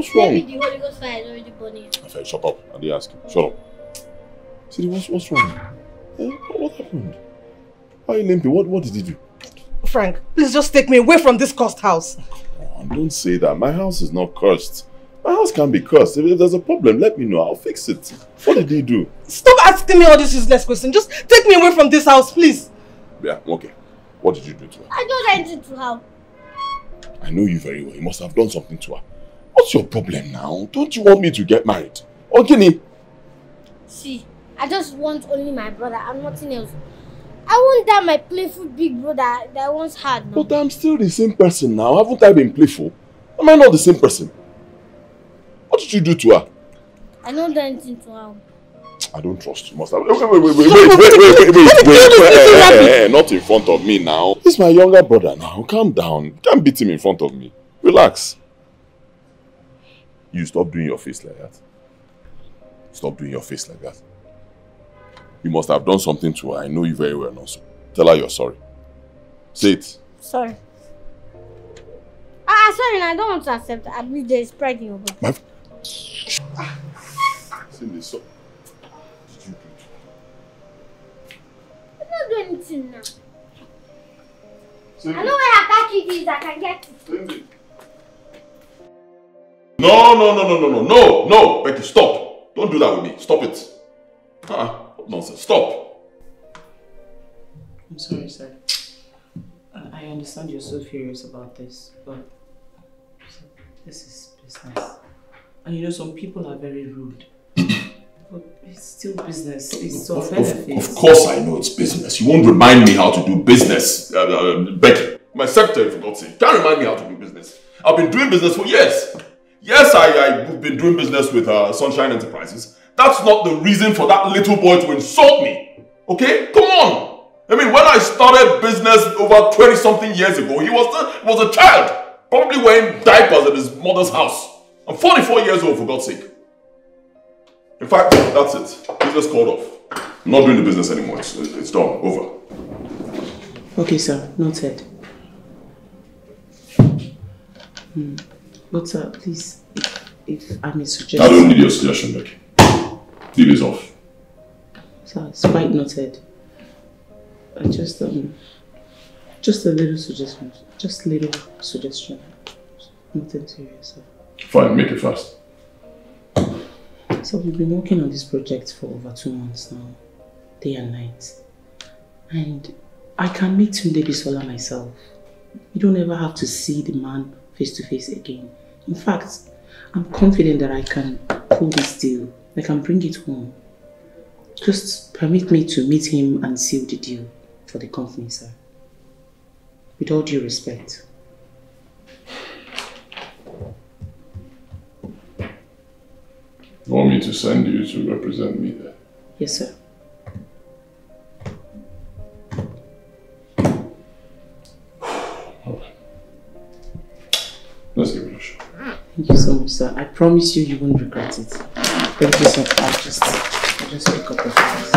What's wrong? Maybe the Holy Ghost fire is already burning. Afe, shut up. I didn't ask you. Shut up. See, what's, what's wrong? Eh? What, what happened? Why are you limping? What, what did he do? Frank, please just take me away from this cursed house. Oh, don't say that. My house is not cursed. My house can't be cursed. If there's a problem, let me know. I'll fix it. What did he do? Stop asking me all these useless questions. Just take me away from this house, please. Yeah, okay. What did you do to her? I don't anything to her. I know you very well. You must have done something to her. What's your problem now? Don't you want me to get married? Or See, I just want only my brother and nothing else. I want that my playful big brother that I once had now. But I'm still the same person now. Haven't I been playful? Am I not the same person? What did you do to her? I don't do anything to her. I don't trust you. Have. Wait, wait, wait, wait, wait, wait, wait, wait, wait, wait, wait. Eh, eh, eh, Not in front of me now. He's my younger brother now. Calm down. You can't beat him in front of me. Relax. You stop doing your face like that. Stop doing your face like that. You must have done something to her. I know you very well now. So tell her you're sorry. Say it. Sorry. Ah, sorry, I don't want to accept it. I believe there is pride in your body. My. Cindy, so. Did you do? I don't do anything now. Cindy. I know where her package is. I can get it. Cindy. No, no, no, no, no, no, no, no, Becky, stop. Don't do that with me. Stop it. Ah, what nonsense. Stop. I'm sorry, sir. I I understand you're so furious about this, but this is business. And you know, some people are very rude. but it's still business. It's Of, of of, of course I know it's business. You won't remind me how to do business, uh, uh, Becky. My secretary, for God's sake. Can't remind me how to do business. I've been doing business for years. Yes, I, I've been doing business with uh, Sunshine Enterprises. That's not the reason for that little boy to insult me. Okay? Come on. I mean, when I started business over 20 something years ago, he was a, was a child. Probably wearing diapers at his mother's house. I'm 44 years old, for God's sake. In fact, that's it. Business called off. I'm not doing the business anymore. It's, it's done. Over. Okay, sir. Noted. Hmm. But sir, please, if, if I may suggest... I don't need your suggestion, Becky. Leave this off. Sir, it's quite noted. I just, um, just a little suggestion. Just a little suggestion. Nothing serious, sir. Fine, make it fast. So we've been working on this project for over two months now, day and night. And I can meet Tunde Bisola myself. You don't ever have to see the man face to face again. In fact, I'm confident that I can pull this deal. I can bring it home. Just permit me to meet him and seal the deal for the company, sir. With all due respect. You want me to send you to represent me there? Yes, sir. Sir. I promise you, you won't regret it. Thank you, sir. I'll just, I'll just pick up the files.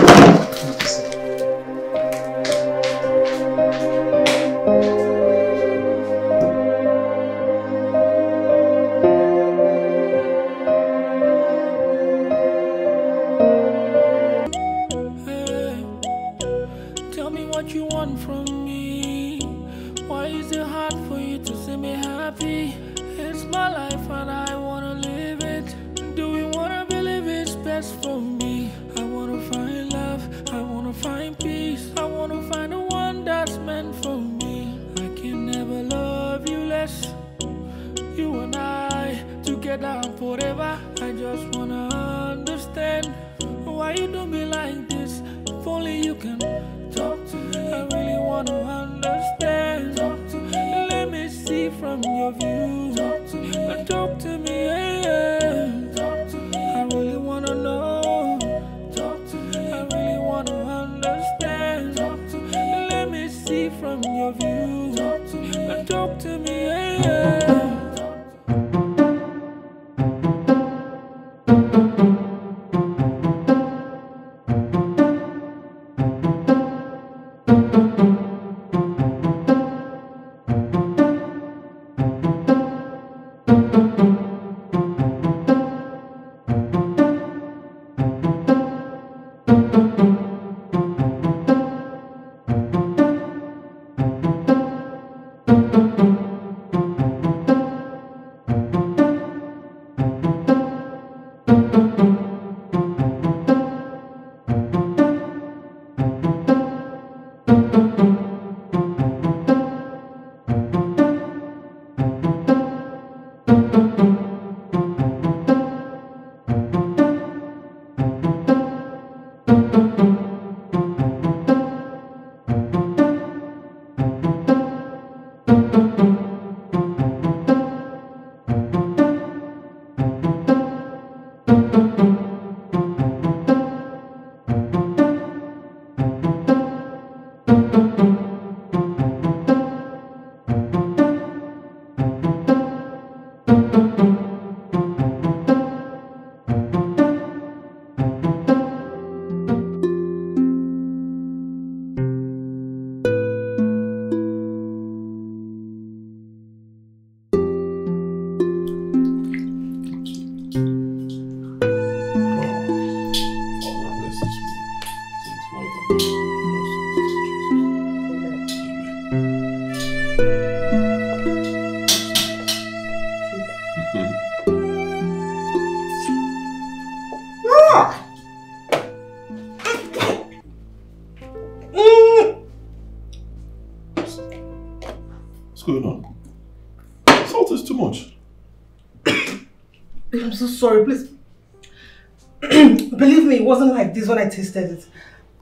When I tasted it.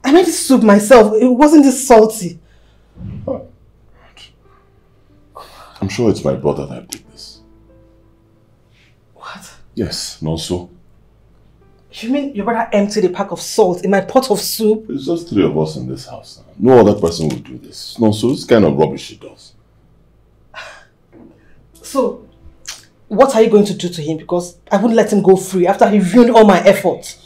I made this soup myself. It wasn't this salty. I'm sure it's my brother that did this. What? Yes, not so. You mean your brother emptied a pack of salt in my pot of soup? It's just three of us in this house. now. No other person would do this. No, so it's kind of rubbish he does. So, what are you going to do to him? Because I wouldn't let him go free after he ruined all my efforts.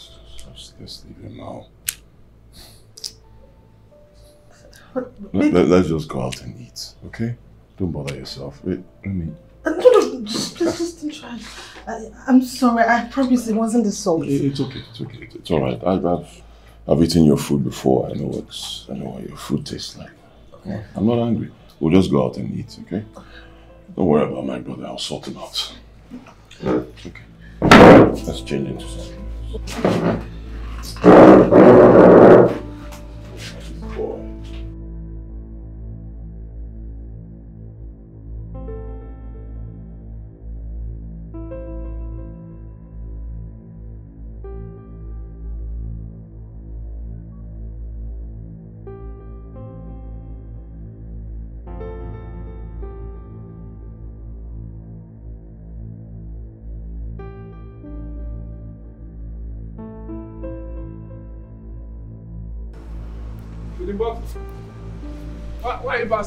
Let, let, us just go out and eat, okay? Don't bother yourself. Wait, let me. Uh, No, no, just, please, just don't try. I, I'm sorry, I promise it wasn't the salt. It- It's okay. It's okay. It's, all right. I've, I've I've eaten your food before. I know what's I know what your food tastes like. Yeah, I'm not angry. We'll just go out and eat, okay? Don't worry about my brother. I'll sort him out. Okay. Let's change into something.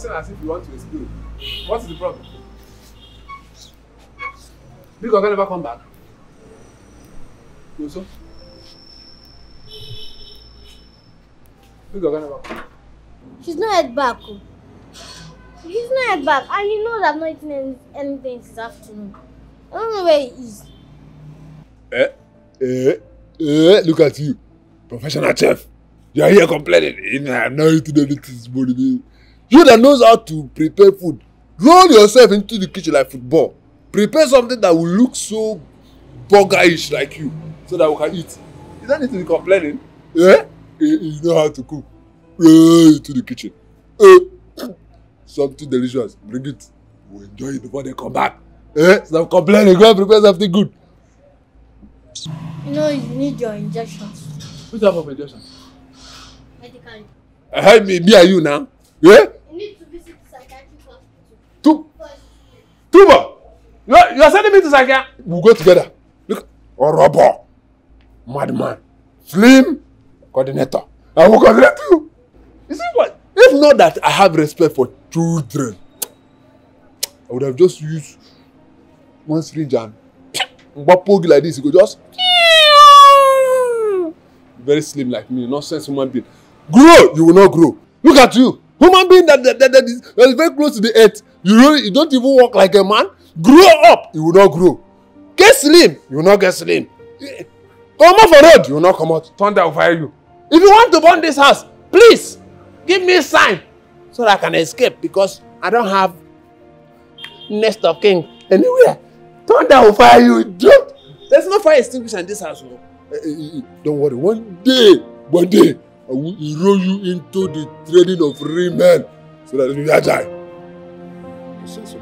You bouncing as if you want to explode? What is the problem? Big Oga never come back. No, so? Big Oga never come. He's not yet back. oh. He's not yet back. And he knows I've not eaten any, anything this afternoon. I don't know where he is. Eh, eh, eh, look at you. Professional chef. You are here complaining. I'm not eating anything this morning. You that knows how to prepare food. Roll yourself into the kitchen like football. Prepare something that will look so burgerish like you. So that we can eat. Is that anything complaining? Eh? Eh, You know how to cook. Roll into the kitchen. Eh? Something delicious. Bring it. We'll enjoy it before they come back. Eh? Stop complaining. Go and prepare something good. You know, you need your injections. Which type of injection? Medically. Uh, me, me and you now. Yeah? You need to visit the psychiatric hospital. Two, First. Tuba. You are, you are sending me to Zakia. We'll go together. Look, Orobo, madman, slim, coordinator. I will coordinate you. You see what? If not that I have respect for children, I would have just used one syringe and Mbapogi like this. He could just very slim like me, nonsense human being. Grow, you will not grow. Look at you, human being that that, that, that, is, that is very close to the earth. You really, you don't even walk like a man. Grow up, you will not grow. Get slim, you will not get slim. Come out for road, you will not come out. Thunder will fire you. If you want to burn this house, please give me a sign so that I can escape because I don't have nest of king anywhere. Thunder will fire you. Don't. There's no fire extinguisher in this house. oh. Eh, eh, eh, don't worry. One day, one day, I will enroll you into the trading of free men so that you die. Nonsense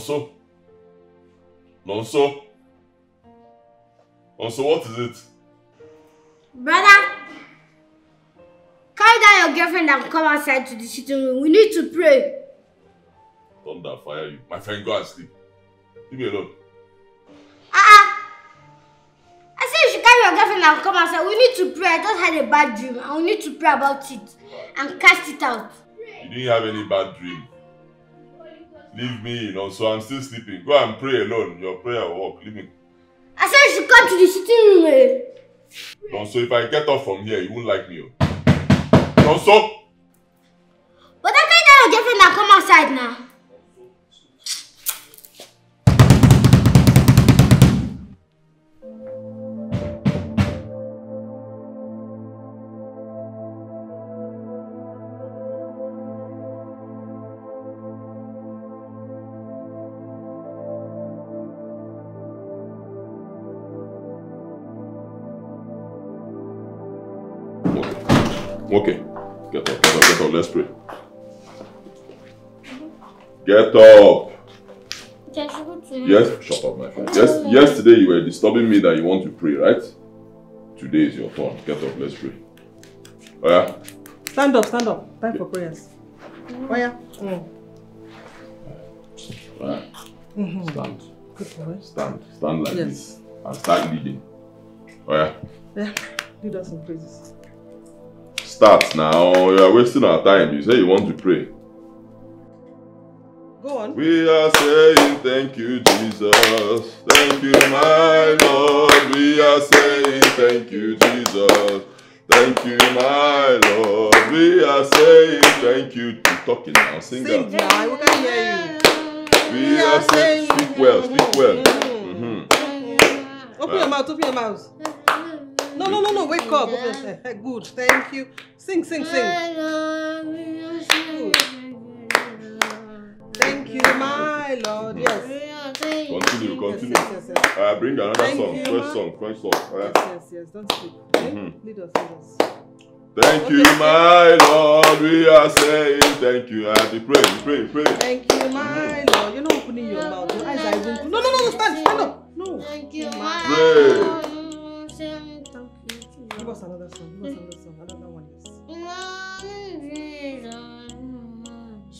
Nonso? Nonso? Nonso, what is it? Brother, carry down your girlfriend and come outside to the sitting room. We need to pray. Thunder fire you. My friend, go and sleep. Leave me alone. Ah, uh I said you should carry your girlfriend and come outside. We need to pray. I just had a bad dream and we need to pray about it and cast it out. You didn't have any bad dream. Leave me, you know, so I'm still sleeping. Go and pray alone. Your prayer will work. Leave me. I said you should come to the sitting room. Eh? No, so if I get off from here, you won't like me. oh. No, so. But I carry down your girlfriend and come outside now. Get up. Yes, shut up, my friend. Yes, yesterday you were disturbing me that you want to pray, right? Today is your turn. Get up, let's pray. Oh yeah? Stand up, stand up. Time for prayers. Oh yeah. Mm. Right. Stand. Good boy. Stand. Stand like Yes. this. And start leading. Oh yeah? Yeah. Lead us in praises. Start now. You are wasting our time. You say you want to pray. Go on. We are saying thank you, Jesus. Thank you, my Lord. We are saying thank you, Jesus. Thank you, my Lord. We are saying thank you. You're talking now. Sing, Sing that. now. We can hear you. We are saying, speak well, speak well. hmm Open your mouth. Open your mouth. No, no, no, no. Wake up. Open your- Good. Thank you. Sing, sing, sing. Thank you, my Lord. Yes. Continue, continue. Yes, yes, yes, yes. Uh, bring another Thank song. you, Fresh song, fresh song. Yes, yes, yes. Don't sleep. Okay? Mhm. Lead us, lead us. Thank you, my Lord. We are saying thank you. And we pray, pray, pray. Thank you, my Lord. You're not opening your mouth. Your eyes are even. No, no, no, no. Stand, stand up. No. Thank you, Pray. my Give us another song. Give us another song. Another one. Yes.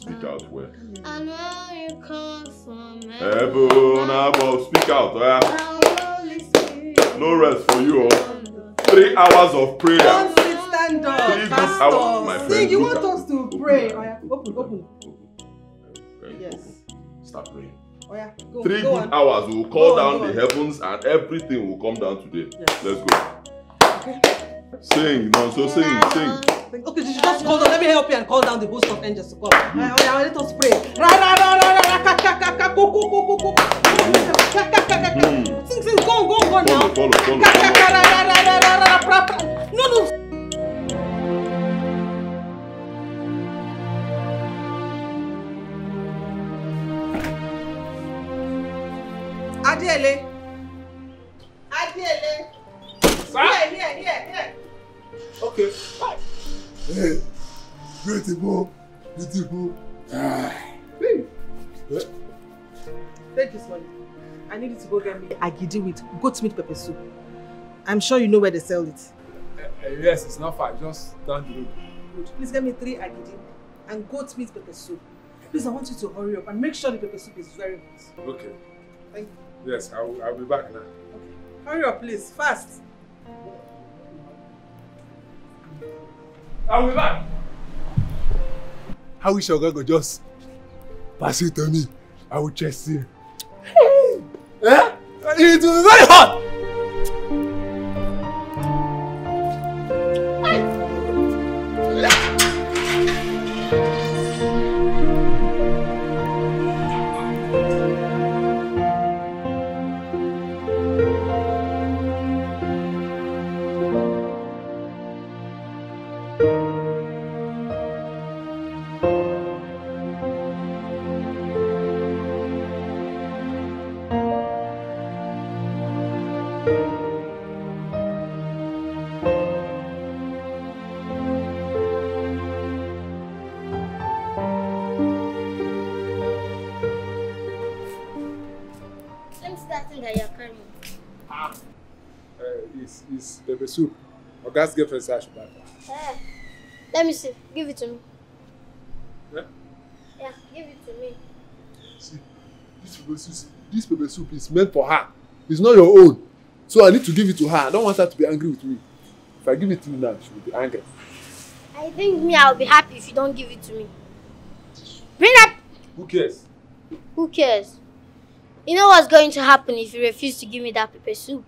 Speak out well. I know you come from Heaven above, speak out. Eh? alright? heaven. No rest for you. Oh. Three hours of prayer. Don't sit, stand up. Three good hours, my Pastor. friend. Sing. You want us to open pray. your Oh, eyes. yeah. Open, open. Yes. Start praying. Oh, yeah. Go, Three go good on. hours. We will call Go on, down go the on. heavens and everything will come down today. Yes. Let's go. Sing, no, so sing, sing. Okay, just call down. Let me help you and call down the host of angels to come. Oh, yeah, yeah, let us pray. Ra, ra, ra, ra, ra, ra, ka, ka, ka, ka, ko, ko, ko, ko, ko. Ka, ka, ka, ka, ka. Hmm. Sing, sing, go go go now. Follow, follow, follow, Ka, ka, ka, ra, ra, ra, ra, ra, ra, ra, pra, pra. No, no. Adiele. Adiele. Here, here, here, here. Okay. Hey, beautiful, beautiful. Ah. Hey. Take this money. I need you to go get me agidi with goat meat pepper soup. I'm sure you know where they sell it. Uh, yes, it's not far. Just down the road. Good. Please get me three agidi and goat meat pepper soup. Please, I want you to hurry up and make sure the pepper soup is very hot. Okay. Thank you. Yes, I'll, I'll be back now. Okay. Hurry up, please. Fast. I'll be back. I wish Oga could just pass it to me. I will chest him. eh? It will be very hot. Soup. Oga's girlfriend said I should buy. Eh, let me see. Give it to me. Yeah? Yeah, give it to me. See, this pepper soup, this pepper soup is meant for her. It's not your own. So I need to give it to her. I don't want her to be angry with me. If I give it to you now, she will be angry. I think me, I'll be happy if you don't give it to me. Bring up. Who cares? Who cares? You know what's going to happen if you refuse to give me that pepper soup?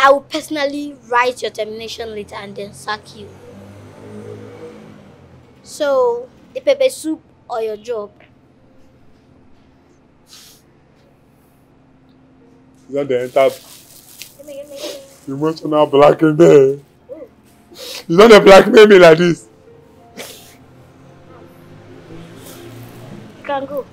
I will personally write your termination letter and then sack you. So, the pepper soup or your job? Is that the entire me, give me, give me. emotional black in there? You don't blackmail me like this. You can go.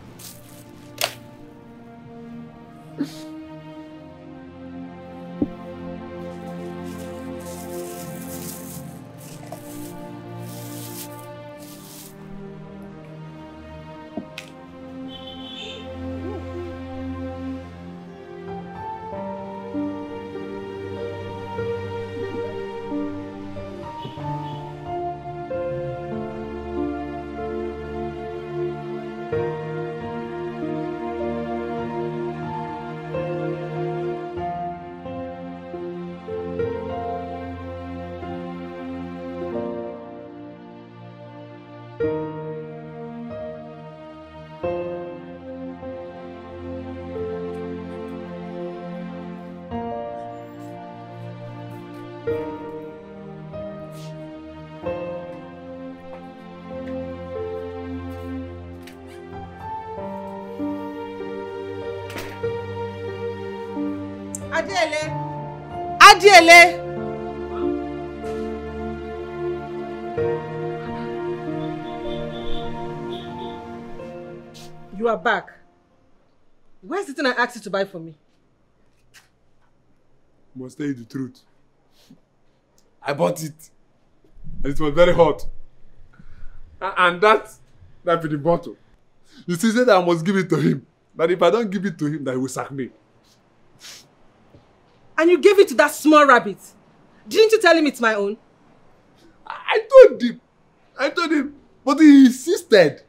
Adéẹlé. You are back. Where's the thing I asked you to buy for me? Must tell you the truth. I bought it. And it was very hot. And that, that be the bottle. You see, said I must give it to him. That if I don't give it to him, that he will sack me. And you gave it to that small rabbit. Didn't you tell him it's my own? I told him. I told him. But he insisted.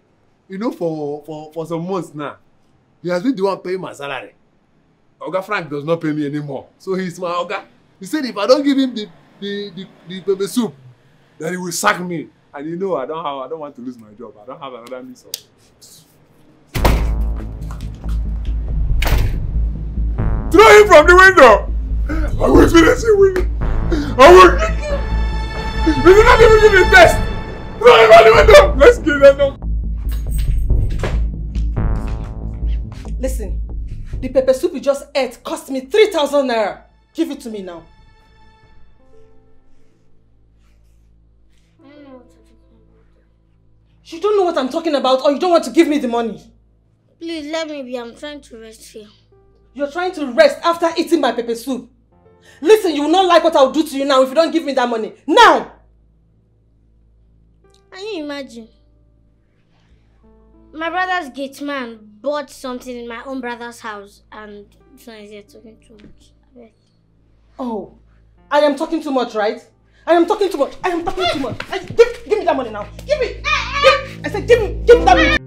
You know, for, for, for some months now. He has been the one paying my salary. Oga Frank does not pay me anymore. So he's my Oga. He said if I don't give him the, the, the, the pepper soup, then he will sack me. And you know, I don't have, I don't want to lose my job. I don't have another means of. Throw him from the window! I will finish it with him. I will kick him! We did not even give him a test! Throw him out the window! Let's kill them now. Listen, the pepper soup you just ate cost me 3,000 naira. Give it to me now. I don't know what to do. You don't know what I'm talking about or you don't want to give me the money. Please let me be. I'm trying to rest here. You're trying to rest after eating my pepper soup. Listen, you will not like what I'll do to you now if you don't give me that money. Now! Can you imagine? My brother's gate man bought something in my own brother's house and this one is here talking too much. Oh, I am talking too much, right? I am talking too much. I am talking too much. I, give, give me that money now. Give me. Eh, eh. Give, I said, give me. Give me that money.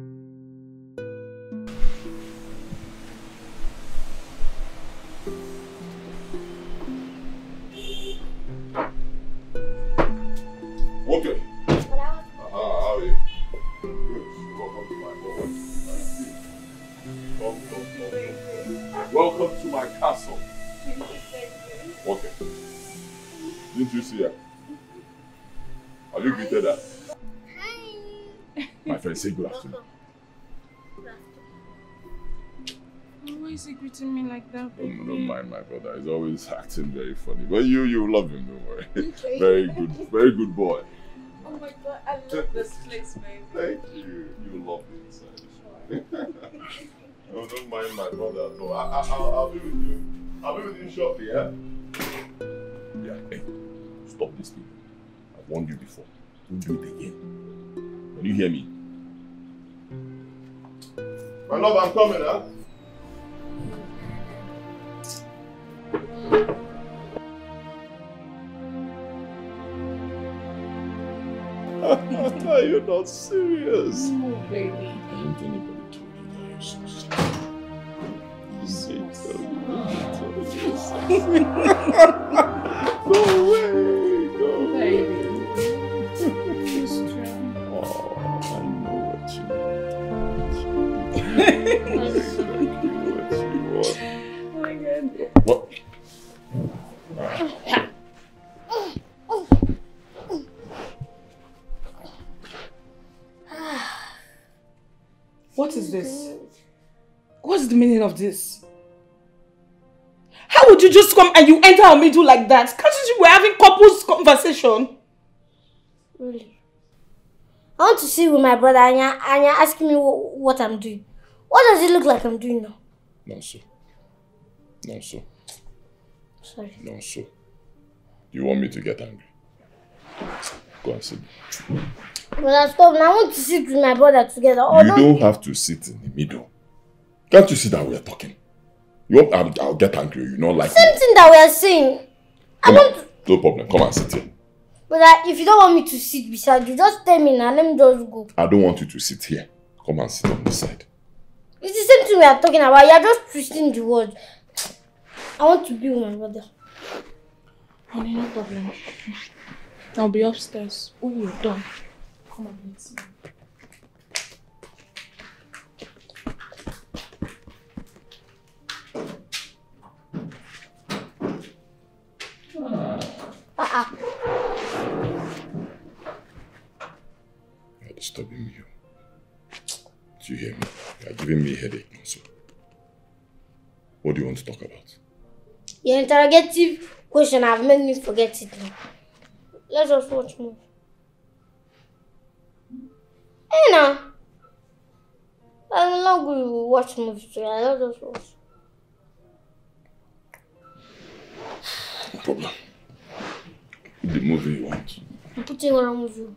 Mind my brother. He's always acting very funny. But you, you love him, don't worry. very good, very good boy. Oh my god, I love this place, baby. Thank you. You love it inside. no, don't mind my brother at all. I, I, I'll, I'll be with you. I'll be with you shortly, yeah? Yeah, hey, stop this thing. I've warned you before. Don't do it again. Can you hear me? My love, I'm coming, huh? Are you not serious? No, baby. I don't think anybody told you that you're so. You say, tell me. Tell me. And you enter our middle like that? Can't you see we're having couples conversation? Really? I want to see with my brother and you're, and you're asking me what, what I'm doing. What does it look like I'm doing now? Nonso. No, so. Sorry. Nonso. You want me to get angry? Go and sit. Brother, stop. I want to sit with my brother together. Oh, you don't- don't have to sit in the middle. Can't you see that we're talking? You um, want, I'll, I'll get angry. You know, like. Same thing that we are saying. I Come want on. No problem. Come and sit here. Brother, if you don't want me to sit beside you, just tell me now. Let me just go. I don't want you to sit here. Come and sit on this side. It's the same thing we are talking about. You're just twisting the words. I want to be with my brother. Honey, no problem. I'll be upstairs when you're done. Come on, let's Uh-uh. You're disturbing me. Do you hear me? You're giving me a headache. So, what do you want to talk about? Your interrogative question have made me forget it now. Let's just watch movie. Hey now. I'm not going to watch movies together. Let's just watch. No problem. The movie you want. I'm putting on a movie.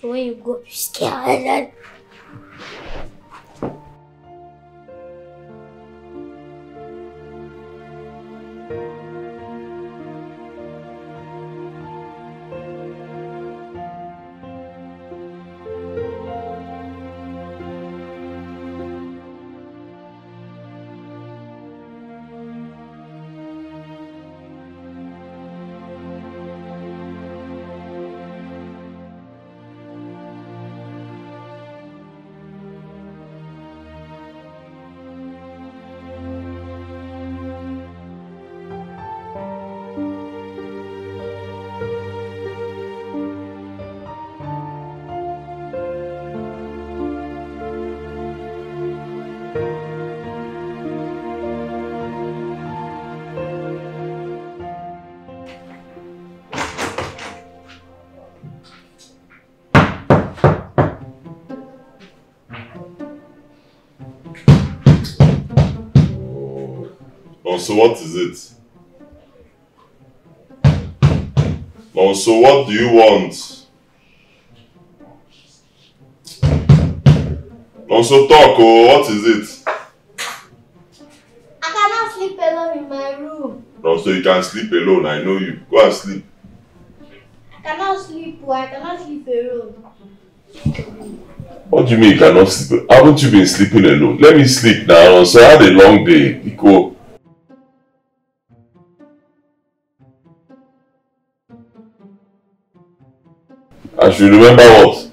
So when you go, you stay so what is it? Oh, so what do you want? Oh, so talk, oh, what is it? I cannot sleep alone in my room. Oh, so you can sleep alone, I know you. Go and sleep. I cannot sleep. oh, I cannot sleep alone. What do you mean you cannot sleep? Haven't you been sleeping alone? Let me sleep now. So I had a long day. Iko. I should remember what?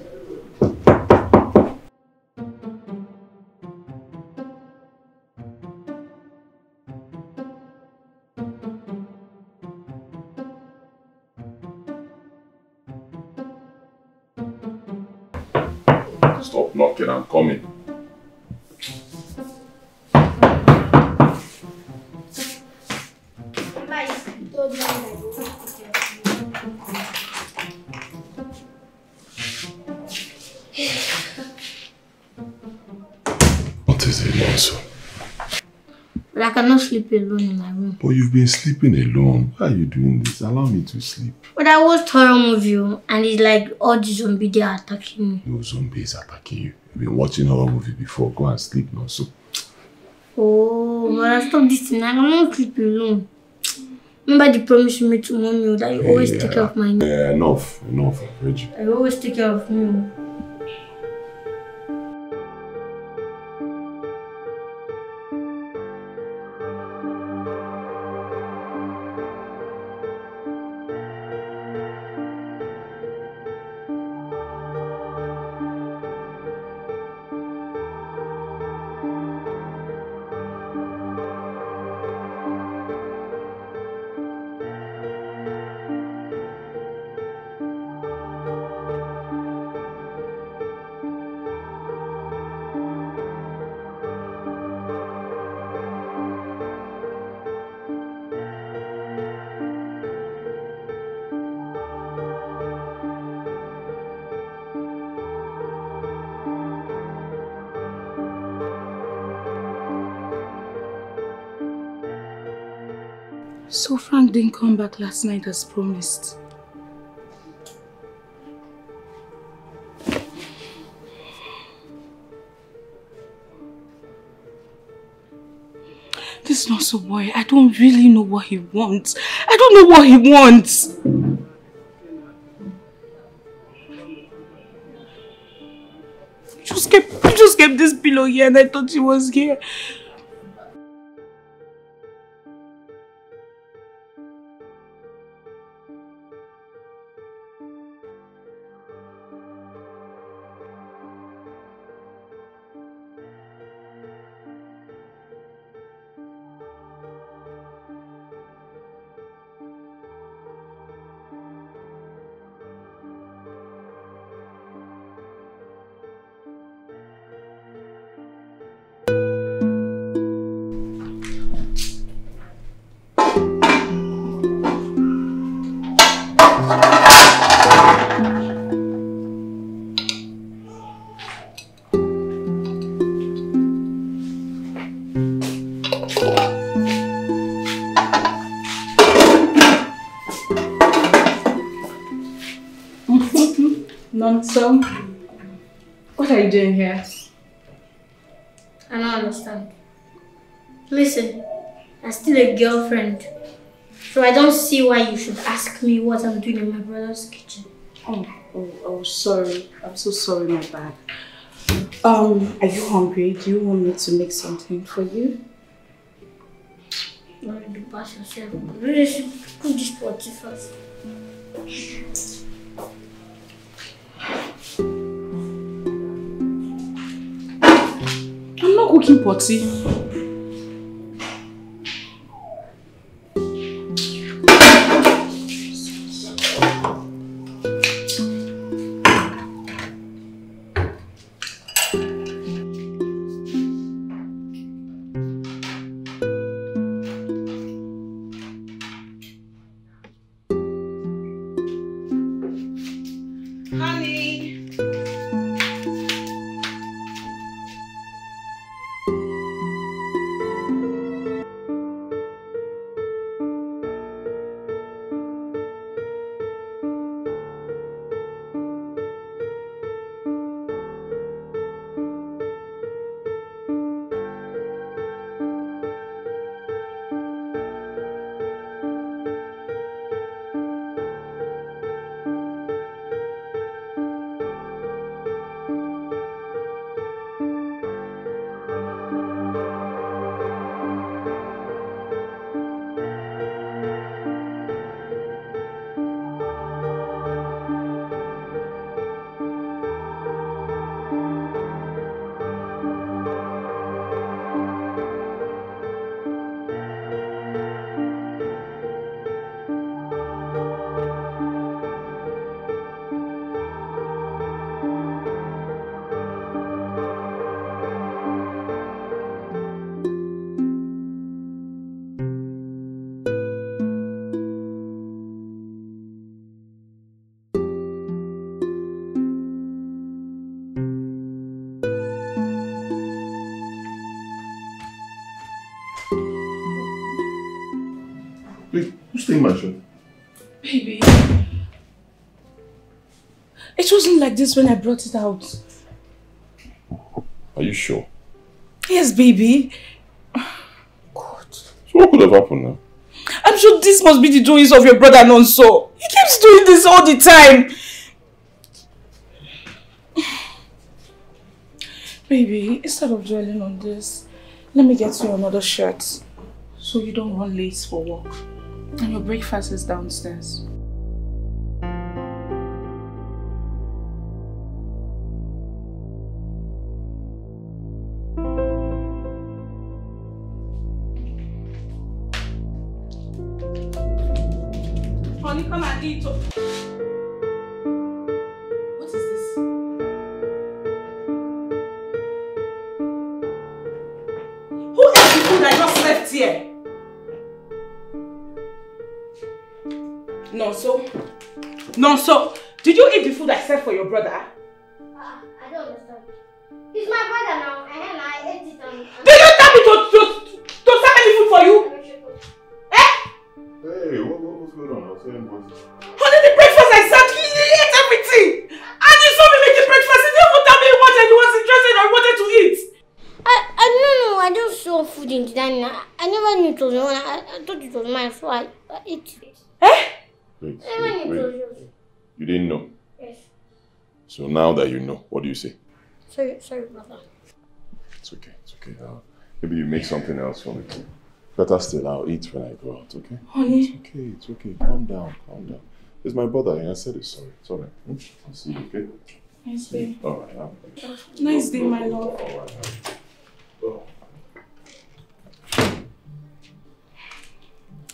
You've been sleeping alone. Why are you doing this? Allow me to sleep. But I watched horror movie oh, and it's like all the zombies they are attacking me. No zombies attacking you. You've been watching horror movie before. Go and sleep now. So Oh, but I stop this thing. I cannot sleep alone. Remember the promise you made to mommy oh, that you always take care of my needs. Yeah, enough. Enough. You. I always take care of me. So Frank didn't come back last night as promised. This Nonso boy, I don't really know what he wants. I don't know what he wants. You just kept, you just kept this pillow here and I thought he was here. Girlfriend. So I don't see why you should ask me what I'm doing in my brother's kitchen. Oh, oh, oh, sorry. I'm so sorry, my bad. Um, are you hungry? Do you want me to make something for you? You want to pass yourself. Really cook this potty first. I'm not cooking potty. Please, who's my shirt? Baby. It wasn't like this when I brought it out. Are you sure? Yes, baby. So what could have happened now? I'm sure this must be the doings of your brother Nonso. He keeps doing this all the time. Baby, instead of dwelling on this, let me get you another shirt so you don't run late for work. Your breakfast is downstairs. Didn't know. Yes. So now that you know, what do you say? Sorry, sorry, brother. It's okay, it's okay. Uh, maybe you make something else for me. Better still, I'll eat when I go out, okay? Honey. It's okay, it's okay. Calm down, calm down. It's my brother, and I said it's sorry. It's alright. Hmm? I'll see you, okay? Nice day. Alright, I'll- Nice day, my love. Alright. Oh.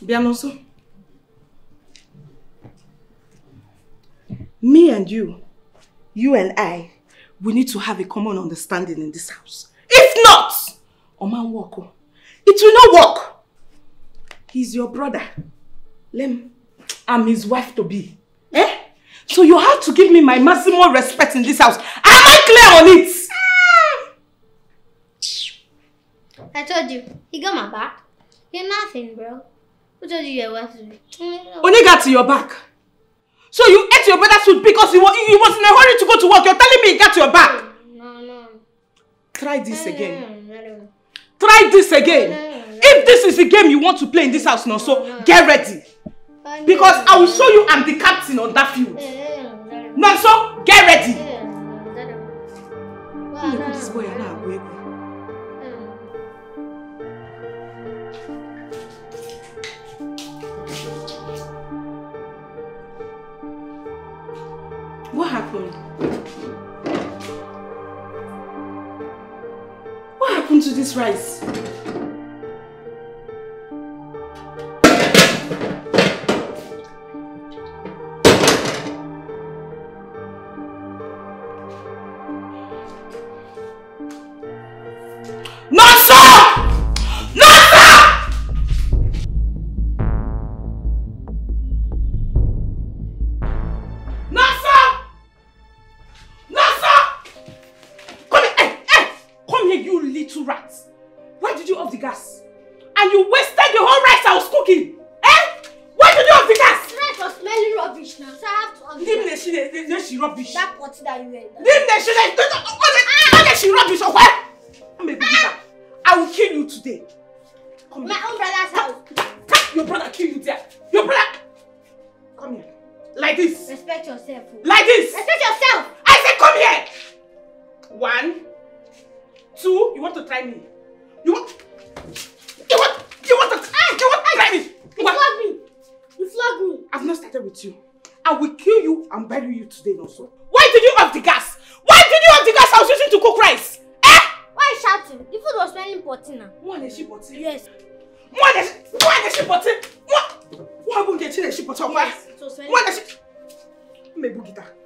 Bianoso. Me and you, you and I, we need to have a common understanding in this house. If not, Oman walk. oh. It will not work. He's your brother. Lem, I'm his wife to be. Eh? So you have to give me my maximum respect in this house. Am I clear on it? I told you. He got my back. You're nothing, bro. Who told you your wife to be? Only got to your back. So you ate your brother's food because he was, he was in a hurry to go to work. You're telling me he got your back. No, no. Try this again. No, no, no. Try this again. If this is the game you want to play in this house now, so get ready. Because I will show you I'm the captain on that field. Now, so get ready. Look at this boy and What happened? What happened to this rice? You today also. Why did you off the gas? Why did you off the gas I was using to cook rice? Eh? Why shouting? The food was smelling potty now. One is she bottle. Yes. One is one is she bottle. One. One will get you she bottle. Yes. It was smelling One is she. Me bugita. can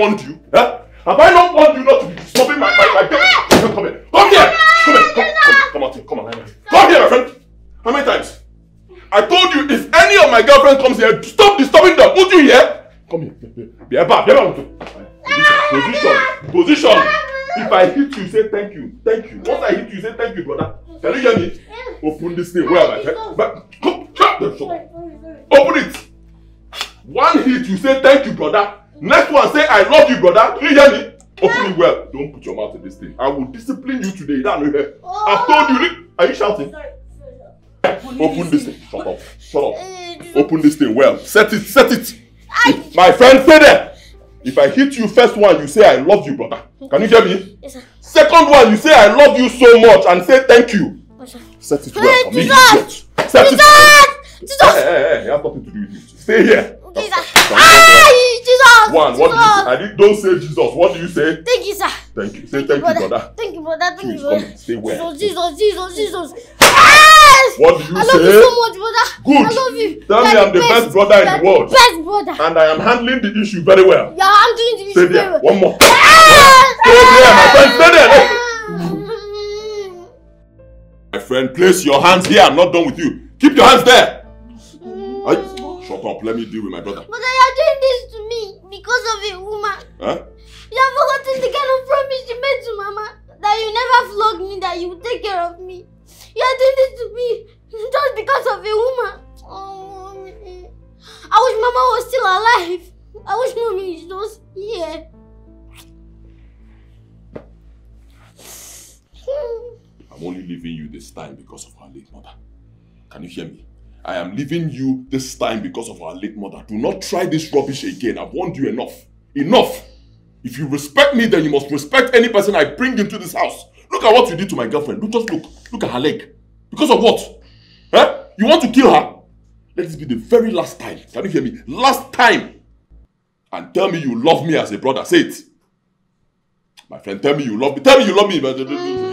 warned you? Eh? Huh? Have I not warned you not to be disturbing my, my? Come here, come here, come here, come, come, come out here, come on, come here. My friend. How many times? I told you if any of my girlfriend comes here, stop disturbing them. Won't you hear? Come here. Be be back. Thing. I will discipline you today. That no hear. Oh. I've told you. Are you shouting? Open this thing. Shut up. Shut up. Open this thing well. Set it. Set it. If- my friend, stay there. If I hit you first one, you say I love you, brother. Can you hear me? Yes, sir. Second one, you say I love you so much and say thank you. Yes, sir. Set it well for me. Jesus! idiot. Set it. Jesus! Hey, hey, hey, it has nothing to do with you. Stay here. Jesus! Can Ah, Jesus! One, what Jesus! I did, don't say Jesus. What do you say? Thank you, sir. Thank you. Say thank you, brother. Thank you, brother. Thank Please you, come brother. in. Stay where? Jesus, Jesus, Jesus, Jesus. Yes! What do you I love say? you so much, brother. Good. I love you. Tell me You're I'm the best brother in the world. Best brother. And I am handling the issue very well. Yeah, I'm doing this. Stay very well. One more. Yes! Stay there, my friend. Stay there. My friend, place your hands here. I'm not done with you. Keep your hands there. Aye. Shut up. Let me deal with my brother. But you're doing this to me because of a woman. Huh? You have forgotten the kind of promise you made to Mama that you never flog me, that you would take care of me. You are doing this to me just because of a woman. Oh, mommy. I wish Mama was still alive. I wish Mommy was here. I'm only leaving you this time because of our late mother. Can you hear me? I am leaving you this time because of our late mother. Do not try this rubbish again. I've warned you enough. Enough! If you respect me, then you must respect any person I bring into this house. Look at what you did to my girlfriend. Look, just look. Look at her leg. Because of what? Huh? You want to kill her? Let this be the very last time. Can you hear me? Last time. And tell me you love me as a brother. Say it. My friend, tell me you love me. Tell me you love me.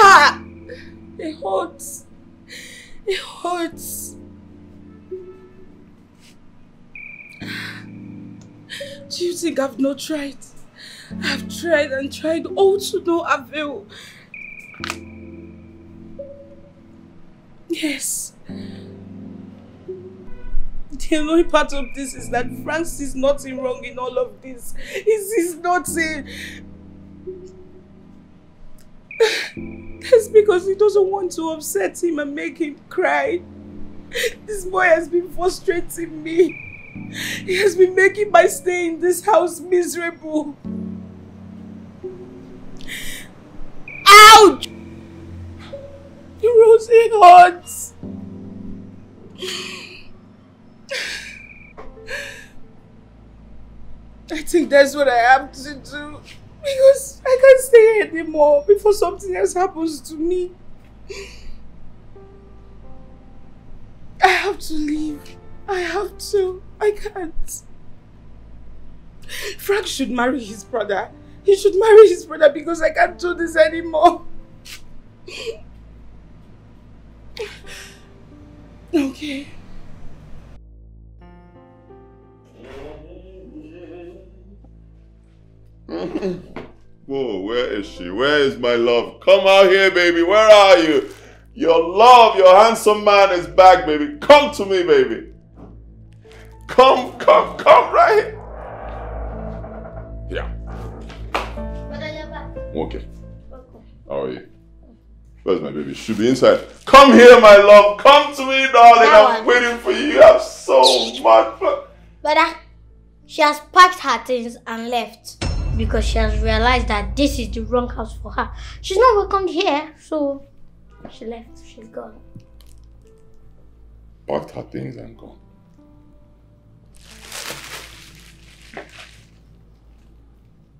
Ah! It hurts. It hurts. Do you think I've not tried? I've tried and tried, all to no avail. Yes. The annoying part of this is that Frank sees nothing wrong in all of this. He sees nothing. That's because he doesn't want to upset him and make him cry. This boy has been frustrating me. He has been making my stay in this house miserable. Ouch! Rosie hurts. I think that's what I have to do. Because I can't stay here anymore before something else happens to me. I have to leave. I have to. I can't. Frank should marry his brother. He should marry his brother because I can't do this anymore. Okay. Whoa, where is she? Where is my love? Come out here, baby. Where are you? Your love, your handsome man is back, baby. Come to me, baby. Come, come, come right here. Yeah. Brother, you're back. Okay. How are you? Where's my baby? Should be inside. Come here, my love. Come to me, darling. I'm waiting for you. You have so much. fun. Brother, uh, she has packed her things and left because she has realized that this is the wrong house for her. She's not welcomed here, so she left. She's gone. Packed her things and gone.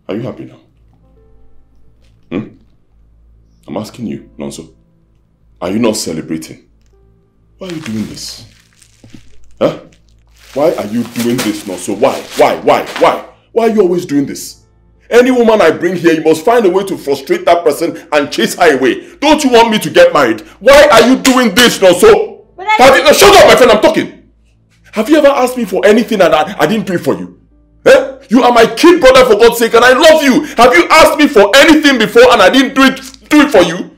Are you happy now? Hmm? I'm asking you, Nonso. Are you not celebrating? Why are you doing this? Huh? Why are you doing this, Nonso? Why? Why? Why? Why? Why are you always doing this? Any woman I bring here, you must find a way to frustrate that person and chase her away. Don't you want me to get married? Why are you doing this, Nonso? Have you, no, shut up, my friend, I'm talking. Have you ever asked me for anything and I, I didn't do it for you? Eh? You are my kid brother for God's sake and I love you. Have you asked me for anything before and I didn't do it, do it for you?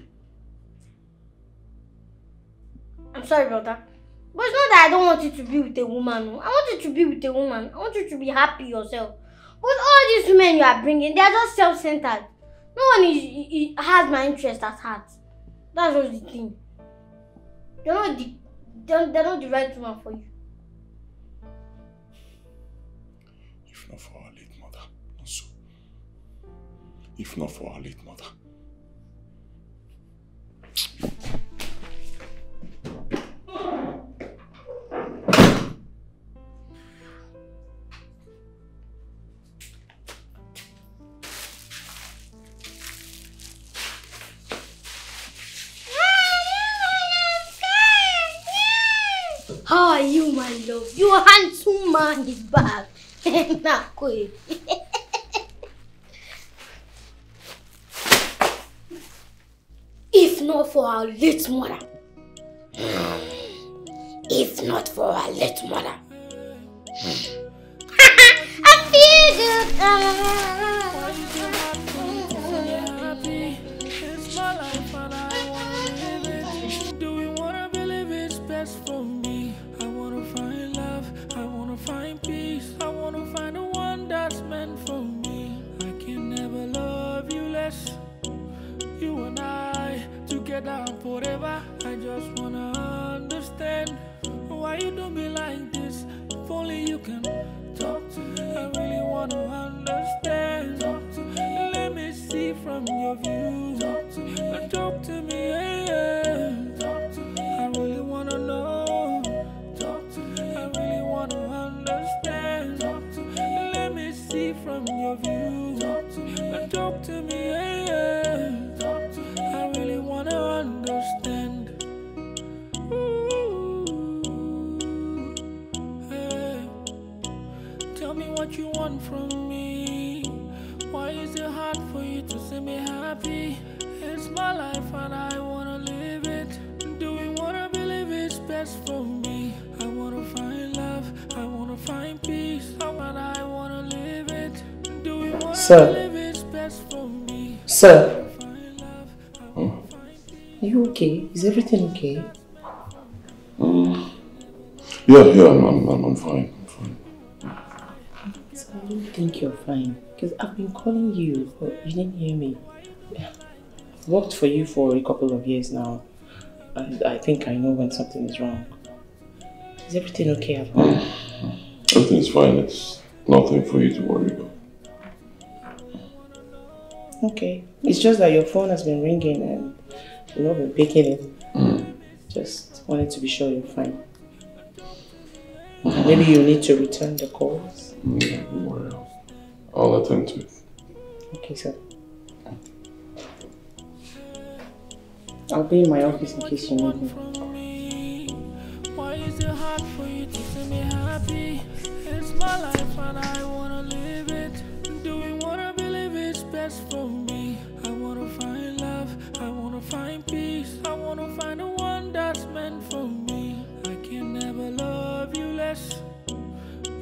I'm sorry, brother. But it's not that I don't want you to be with a woman. no. I want you to be with a woman. I want you to be happy yourself. But all these women you are bringing, they are just self-centered. No one is, is, has my interest at heart. That's just the thing. They're not the, they're, they're not the right woman for you. If not for our late mother, Nonso. If not for our late mother. Love? Your handsome man is back. Not quick. if not for our late mother. If not for our late mother. I feel good. Forever. I just wanna understand why you do me like this. If only you can talk to me. I really wanna understand. Talk to me. Let me see from your view. Talk to me. Talk to me. Yeah, yeah. Talk to me. I really wanna know. Talk to me. I really wanna understand. Talk to me. Let me see from your view. Talk to me. Talk to me. Yeah. What from me. Why is it hard for you to see me happy? It's my life and I wanna live it. Do you wanna believe it's best for me? I wanna find love, I wanna find peace, and I wanna live it. Do you wanna Sir. believe it's best for me? Sir, Find love, I Huh? wanna hmm. find peace. are you okay? Is everything okay? Mm. Yeah, yeah, I'm, I'm, I'm, I'm fine. Think you're fine. Because I've been calling you, but you didn't hear me. I've worked for you for a couple of years now. And I think I know when something is wrong. Is everything okay at home? Everything's fine. It's nothing for you to worry about. Okay. It's just that your phone has been ringing and you've not been picking it. Hmm. Just wanted to be sure you're fine. Maybe you need to return the calls. Hmm, Don't worry. I'll, I'll attend to it. Okay, sir. I'll be in my office in case you need me. Why is it hard for you to see me happy? It's my life and I wanna live it. Do you wanna believe it's best for me? I wanna find love, I wanna find peace, I wanna find the one that's meant for me. I can never love you less.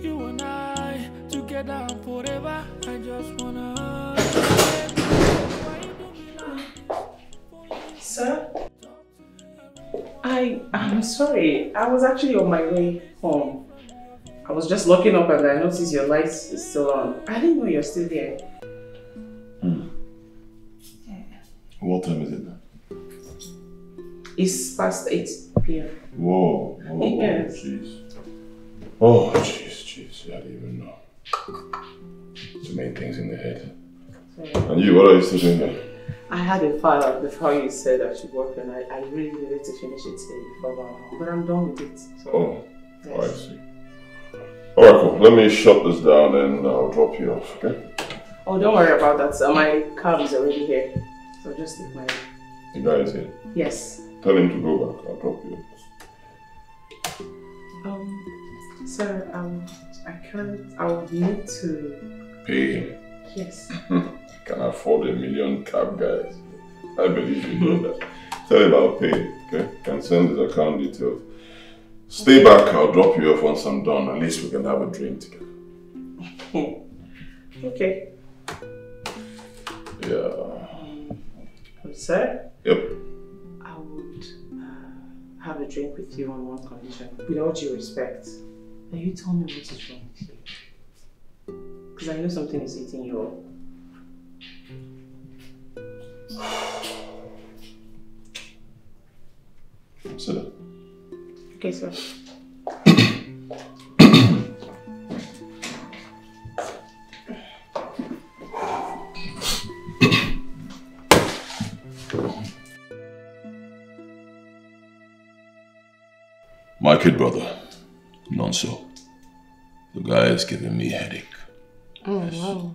You and I together forever. I just wanna understand why you do me like Sir? I I'm sorry. I was actually on my way home. I was just looking up and I noticed your lights is still on. I didn't know you're still there. Hmm. What time is it now? It's past 8 p.m. Whoa. Oh, Yes. jeez. Oh, jeez, jeez. The main things in the head. Yeah. And you, what are you still doing here? I had a file up before you said I should work and I, I really needed to finish it today before. But I'm done with it. So. Oh, yes. I see. Alright, cool. Let me shut this down and I'll drop you off, okay? Oh, don't worry about that, sir. My car is already here. So just leave my... The guy is here? Yes. Tell him to go back. I'll drop you off. Um, sir, um... I can't. I would need to. Pay him. Yes. Can afford a million cab guys. I believe you know that. Tell him I'll pay, okay? Can send his account details. Stay back, I'll drop you off once I'm done. At least we can have a drink together. Okay. Yeah. Um, sir, Yep. I would uh, have a drink with you on one condition, with all due respect. That you tell me what is wrong with you. Because I know something is eating you up. Sit down. Okay, sir. My kid brother, Nonso. The guy is giving me a headache. Oh, wow.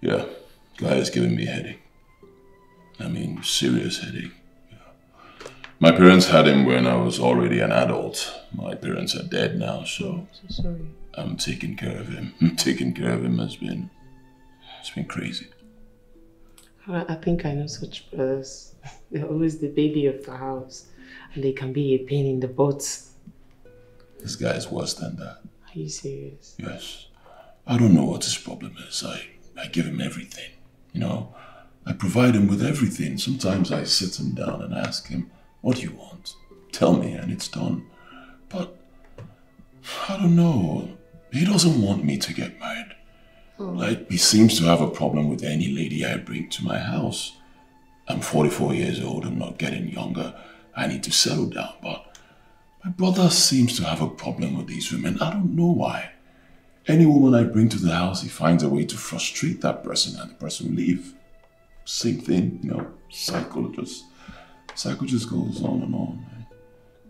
Yeah, guy is giving me a headache. I mean, serious headache. Yeah. My parents had him when I was already an adult. My parents are dead now, so oh, So sorry. I'm taking care of him. taking care of him has been, it's been crazy. I I think I know such brothers. They're always the baby of the house, and they can be a pain in the butt. This guy is worse than that. Are you serious? Yes. I don't know what his problem is. I, I give him everything. You know, I provide him with everything. Sometimes I sit him down and ask him, What do you want? Tell me, and it's done. But I don't know. He doesn't want me to get married. Oh. Like, he seems to have a problem with any lady I bring to my house. I'm 44 years old. I'm not getting younger. I need to settle down. But my brother seems to have a problem with these women. I don't know why. Any woman I bring to the house, he finds a way to frustrate that person and the person will leave. Same thing, you know, cycle just, cycle just goes on and on. Man.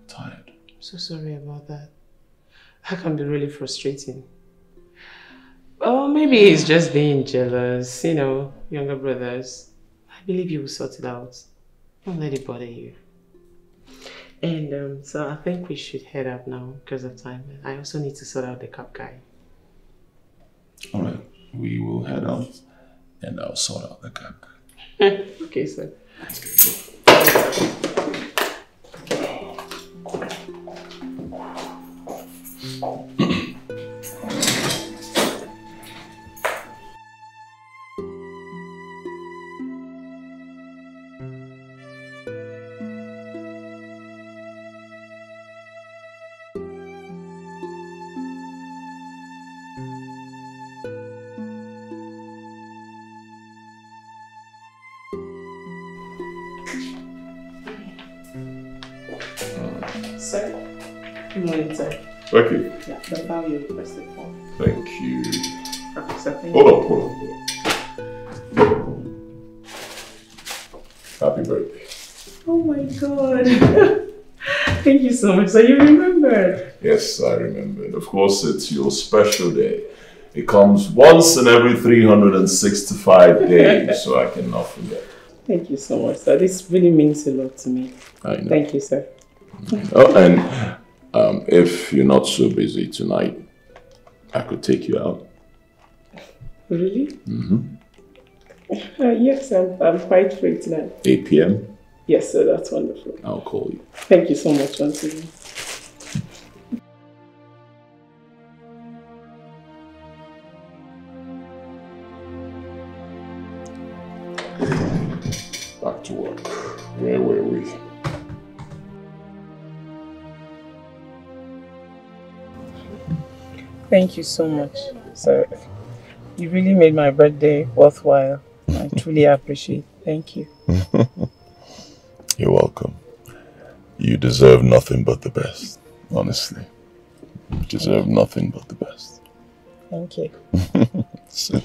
Tired. I'm so sorry about that. That can be really frustrating. Oh, maybe he's just being jealous, you know, younger brothers. I believe you will sort it out. Don't let it bother you. And um, so I think we should head up now because of time. I also need to sort out the cup guy. All right, we will head out and I'll sort out the cab. okay, sir. Sir? Requested for. Thank you. Okay, sir. Thank Hold on, hold on. Happy birthday. Oh my god. Thank you so much. So you remembered. Yes, I remember. Of course, it's your special day. It comes once in every 365 days, so I cannot forget. Thank you so much, sir. This really means a lot to me. I know. Thank you, sir. Oh, and um, if you're not so busy tonight, I could take you out. Really? Mm-hmm. Uh, yes, I'm, I'm quite free tonight. 8 p.m. Yes, sir. That's wonderful. I'll call you. Thank you so much once again. Thank you so much, sir. You really made my birthday worthwhile. I truly appreciate it. Thank you. You're welcome. You deserve nothing but the best, honestly. You deserve nothing but the best. Thank you. Sit,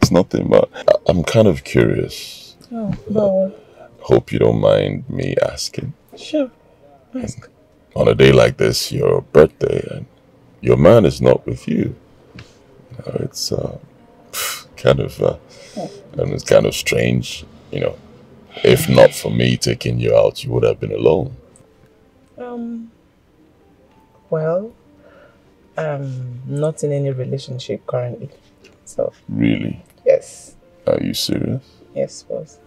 it's nothing, but I- I'm kind of curious. Oh, what? Hope you don't mind me asking. Sure. Ask. On a day like this, your birthday, and your man is not with you. You know, it's uh, kind of, uh, and it's kind of strange. You know, if not for me taking you out, you would have been alone. Um. Well, I'm not in any relationship currently. So, Really? yes. Are you serious? Yes, boss.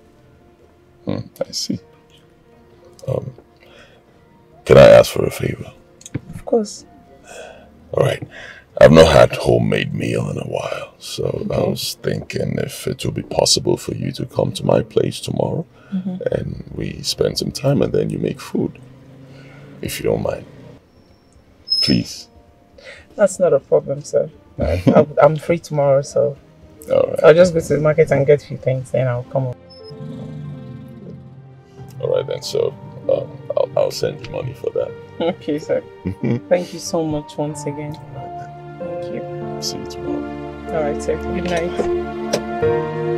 Hmm, I see. Um, can I ask for a favor? Of course. All right. I've not had homemade meal in a while, so I was thinking if it would be possible for you to come to my place tomorrow mm-hmm. and we spend some time and then you make food. If you don't mind. Please. That's not a problem, sir. I'm- free tomorrow, so All right. I'll just go to the market and get a few things, then I'll come up. All right then. So um, I'll, I'll send you money for that. Okay, sir. Thank you so much once again. Thank you. See you tomorrow. All right, sir. Good night.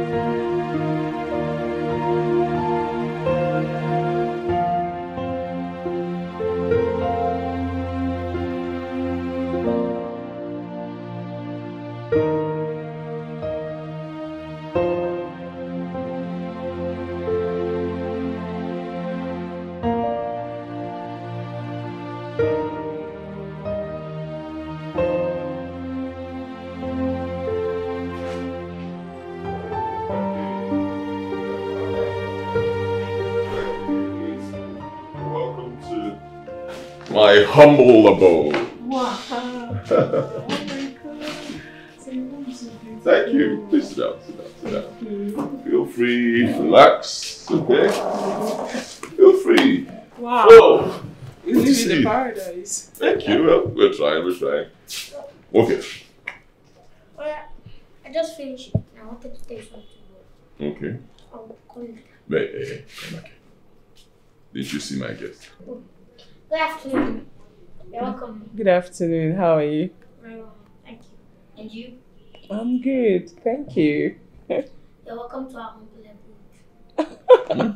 My humble abode. Thank you. Please sit down, sit down, sit down. Feel free, relax, okay? Feel free. Wow. You Good to live in the paradise. thank you. Well, we're trying, we're trying. Okay, yeah, I just finished it. I wanted to take something. okay. I'll call you. Wait, hey, hey, come back here. Did you see my guest? Good afternoon. You're welcome. Good afternoon. How are you? Very well. Thank you. And you? I'm good. Thank you. You're welcome to our humble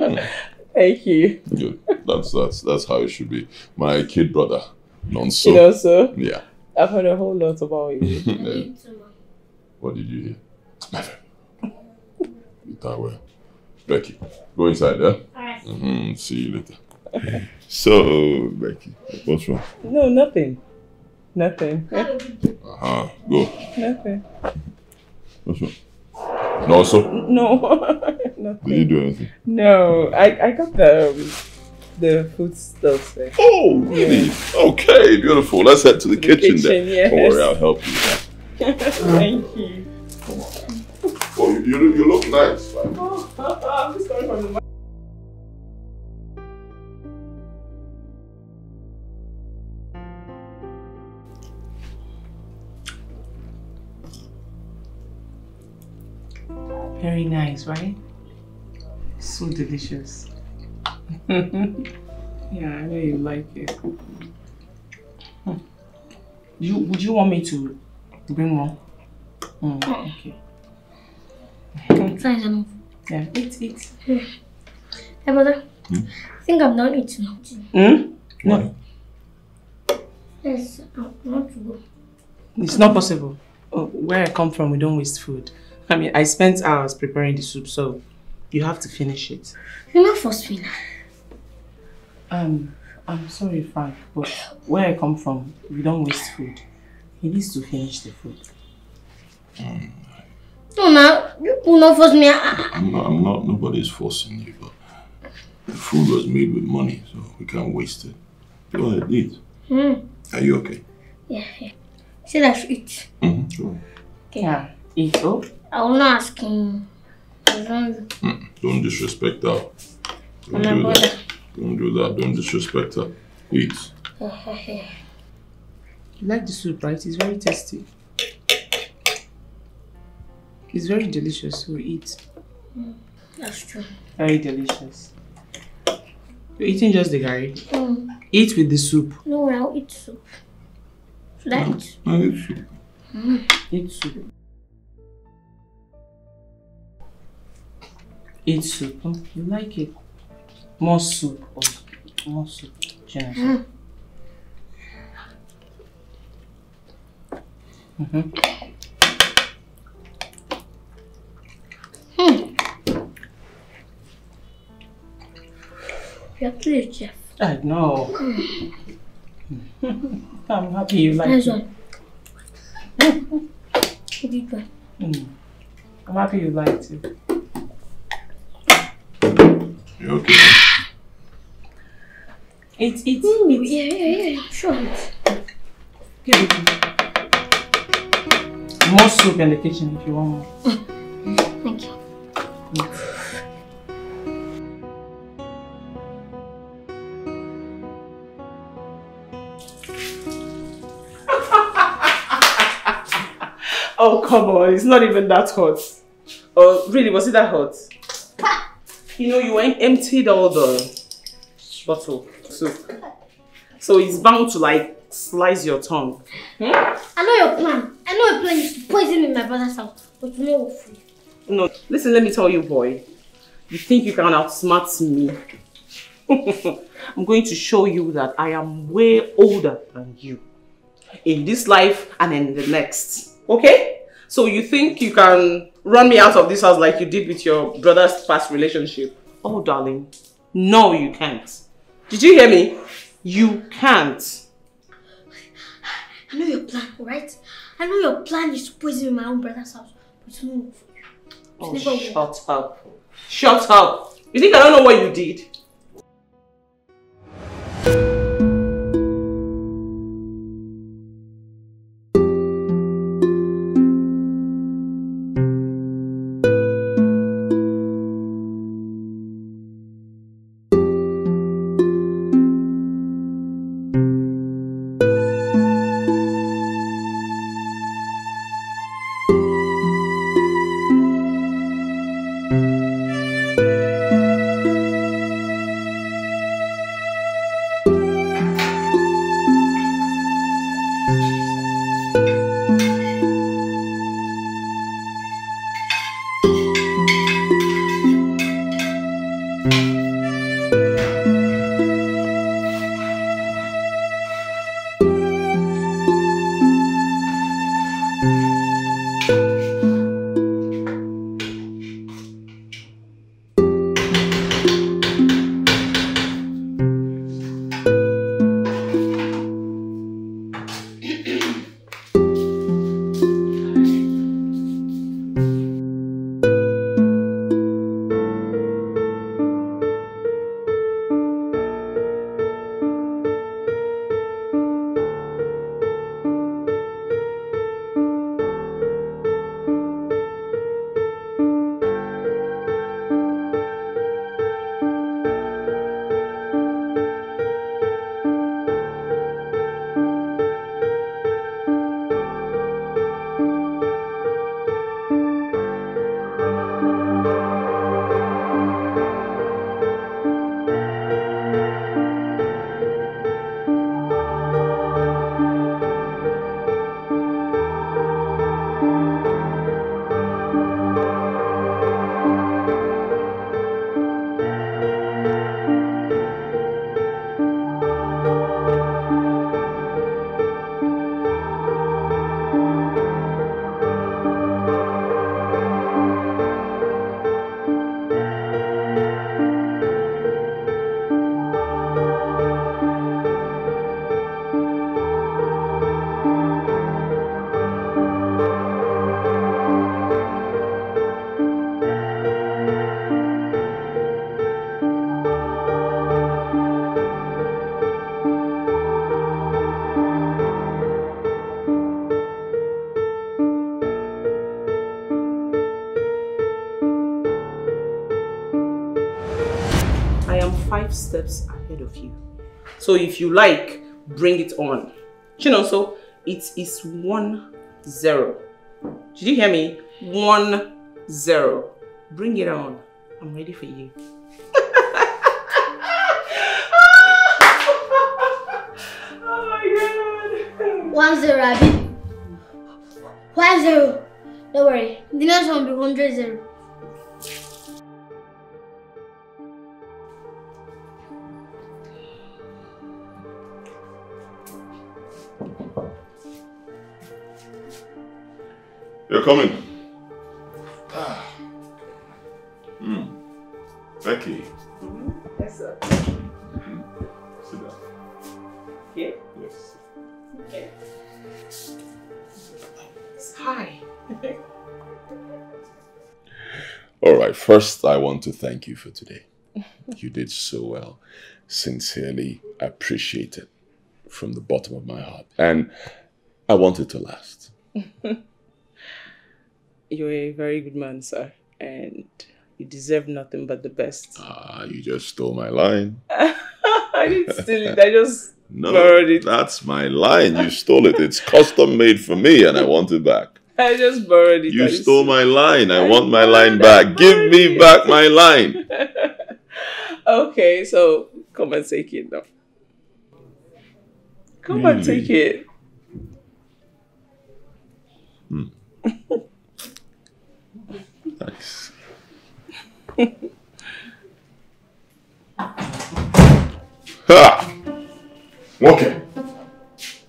abode. Thank you. Good. That's that's that's how it should be. My kid brother, Nonso. You know, so Yeah. I've heard a whole lot about you. Yeah. you too, man. What did you hear? My friend. You thought well. Becky, go inside, yeah? Alright. Mm-hmm. See you later. So, Becky, what's wrong? No, nothing. Nothing. Have good. Uh-huh. Go. Nothing. What's wrong? No, so? No. nothing. Did you do anything? No. I, I got the the food stuff there. Oh, really? Okay, beautiful. Let's head to the, The kitchen, kitchen, then. yes. Don't worry, I'll help you. Thank you. Oh, you, you, look- nice. man. I'm just coming from the Very nice, right? So delicious. yeah, I know you like it. Hmm. You would you want me to bring more? Mm, okay. Thanks, enough. Yeah, eat, eat. Hey, brother. I think I'm done eating now. Hmm? No, Yes, I want to go. it's not possible. Oh, where I come from, we don't waste food. I mean, I spent hours preparing the soup, so you have to finish it. You're not force me now. Um, I'm sorry, Frank, but where I come from, we don't waste food. He needs to finish the food. No, now, you will not force me. I, I'm not, I'm not, nobody's forcing you, but the food was made with money, so we can't waste it. Go ahead, eat. Hmm. Are you okay? Yeah, yeah. Say that I eat. Mm-hmm. Go ahead. Yeah, eat. Oh, I will not ask him. Don't Don't disrespect her. Don't do brother. that. Don't do that. Don't disrespect her. Eat. you like the soup, right? It's very tasty. It's very delicious, so eat. Hmm, that's true. Very delicious. You're eating just the gari. Mm. Eat with the soup. No, I'll eat soup. Should I eat? I eat soup. Hmm. Eat soup. Eat soup. huh? You like it? More soup. Or more soup. Jennifer. Mm-hmm. You're pleased, Jeff. I know. I'm happy you like Nice it. one. Good one. Mm. I'm happy you liked it. You okay? Eat, eat, Ooh, eat. yeah, yeah, yeah. Sure. Give it. More soup in the kitchen if you want more. Thank you. Oh, come on. It's not even that hot. Oh, really? Was it that hot? You know, you em- emptied all the bottle soup. So it's bound to like slice your tongue. Hmm? I know your plan. I know your plan is to poison me in my brother's house. But you know what. No, listen, let me tell you, boy. You think you can outsmart me? I'm going to show you that I am way older than you. In this life and in the next. Okay? So you think you can run me out of this house like you did with your brother's past relationship? Oh, darling. No, you can't. Did you hear me? You can't. I know your plan, right? I know your plan is to poison me in my own brother's house. But you know for you. Oh, It's work. shut up. Shut up. You think I don't know what you did? Steps ahead of you. So if you like, bring it on. You know, so it is one zero. Did you hear me? One zero. Bring it on. I'm ready for you. oh my god. One zero, Abby. One zero. Don't worry. The next one will be hundred zero. You're coming. Ah. Hmm. Becky. Yes, sir. Sit down. Okay. Yes. Okay. Hi. All right. First, I want to thank you for today. You did so well. Sincerely appreciate it from the bottom of my heart. And I want it to last. You're a very good man, sir. And you deserve nothing but the best. Ah, you just stole my line. I didn't steal it. I just No, borrowed it. that's my line. You stole it. It's custom made for me, and I want it back. I just borrowed it. You stole my line. I I want my line back. Give me it. back my line. Okay, so come and take it now. Come and take it. Nice. ha! Okay.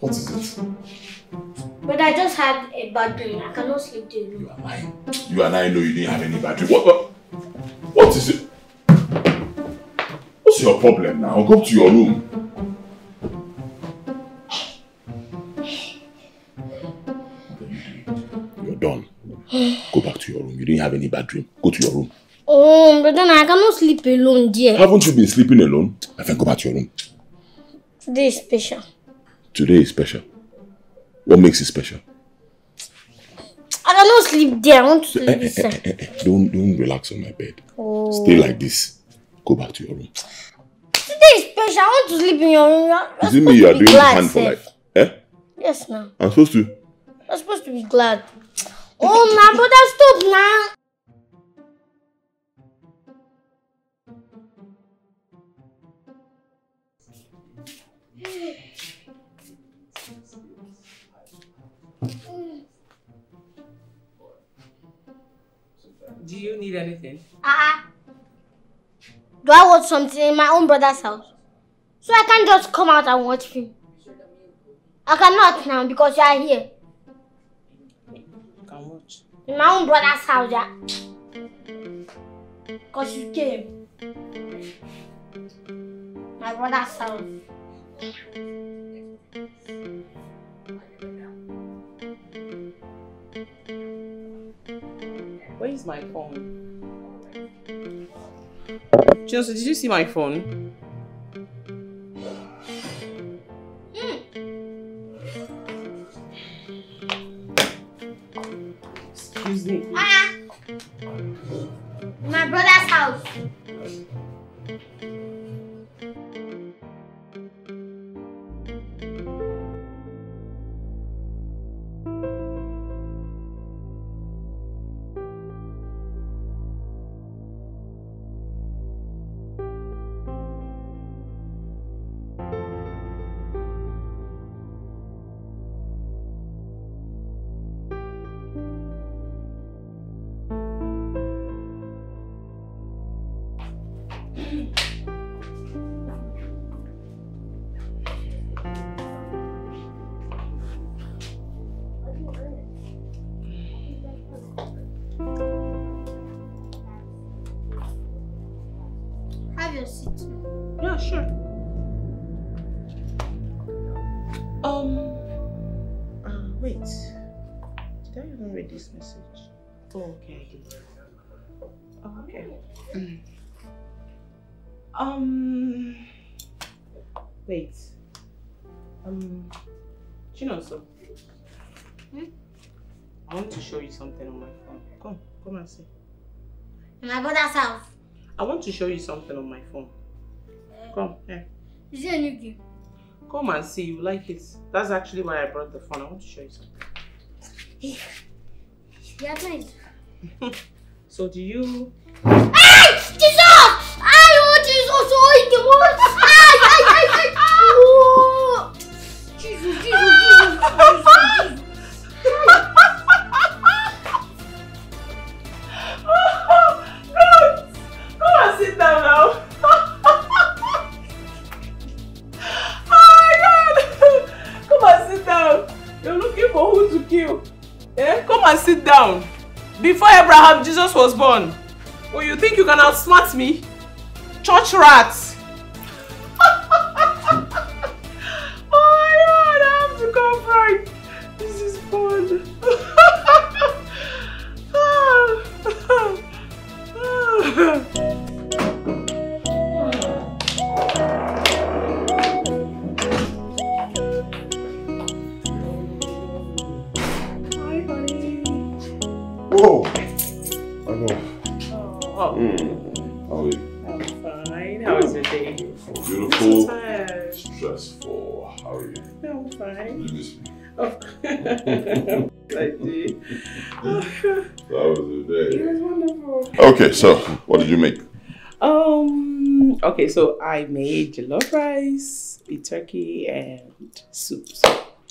What is it? But I just had a bad dream. I cannot sleep till You and I. You and I know you didn't have any battery. What? What, what is it? What's your problem now? Go to your room. You're done. Go back to your room. You didn't have any bad dream. Go to your room. Oh, but then I cannot sleep alone, dear. Haven't you been sleeping alone? My friend, go back to your room. Today is special. Today is special. What makes it special? I cannot sleep there. I want to Eh, sleep eh, eh, inside. eh, eh, Don't don't relax on my bed. Oh. Stay like this. Go back to your room. Today is special. I want to sleep in your room. You're, Is it me you are doing the glad, hand for like? Eh? Yes, now. I'm supposed to. You're supposed to be glad. Brother, stop now. Do you need anything? Ah. Do I watch something in my own brother's house? So I can't just come out and watch film. I cannot now because you are here. My own brother's house, yeah. Because you came. My brother's house. Where is my phone? Chelsea, did you see my phone? Me. Ah. My brother's house. Something on my phone. Come, come and see. In my brother's house. I want to show you something on my phone. Eh. Come, here. Is it a new game? Come and see. You like it. That's actually why I brought the phone. I want to show you something. Yeah, nice. So do you Ay! Jesus! Ay, oh, Jesus! Oh, the one! Abraham, Jesus was born. Oh, you think you can outsmart me? Church rat. I made jollof rice, beef turkey, and soups.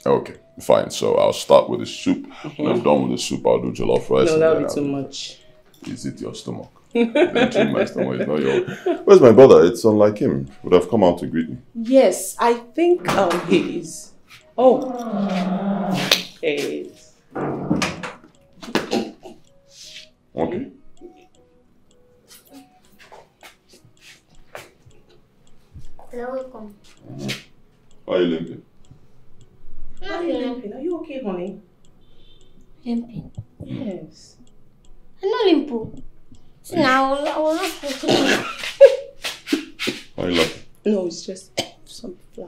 Okay, fine. So I'll start with the soup. When I'm done with the soup, I'll do jollof rice. No, and that then would be too I'll- much. Is it your stomach? My stomach is not your. Where's my brother? It's unlike him. Would have come out to greet me. Yes, I think um he is. Oh. Hey. Okay. You're welcome. Why are you limping? Are you limping? Are you okay, honey? Limping. Yes. Ah, I'm not limping. See now, I was not supposed to Why are you laughing? No, it's just some fly.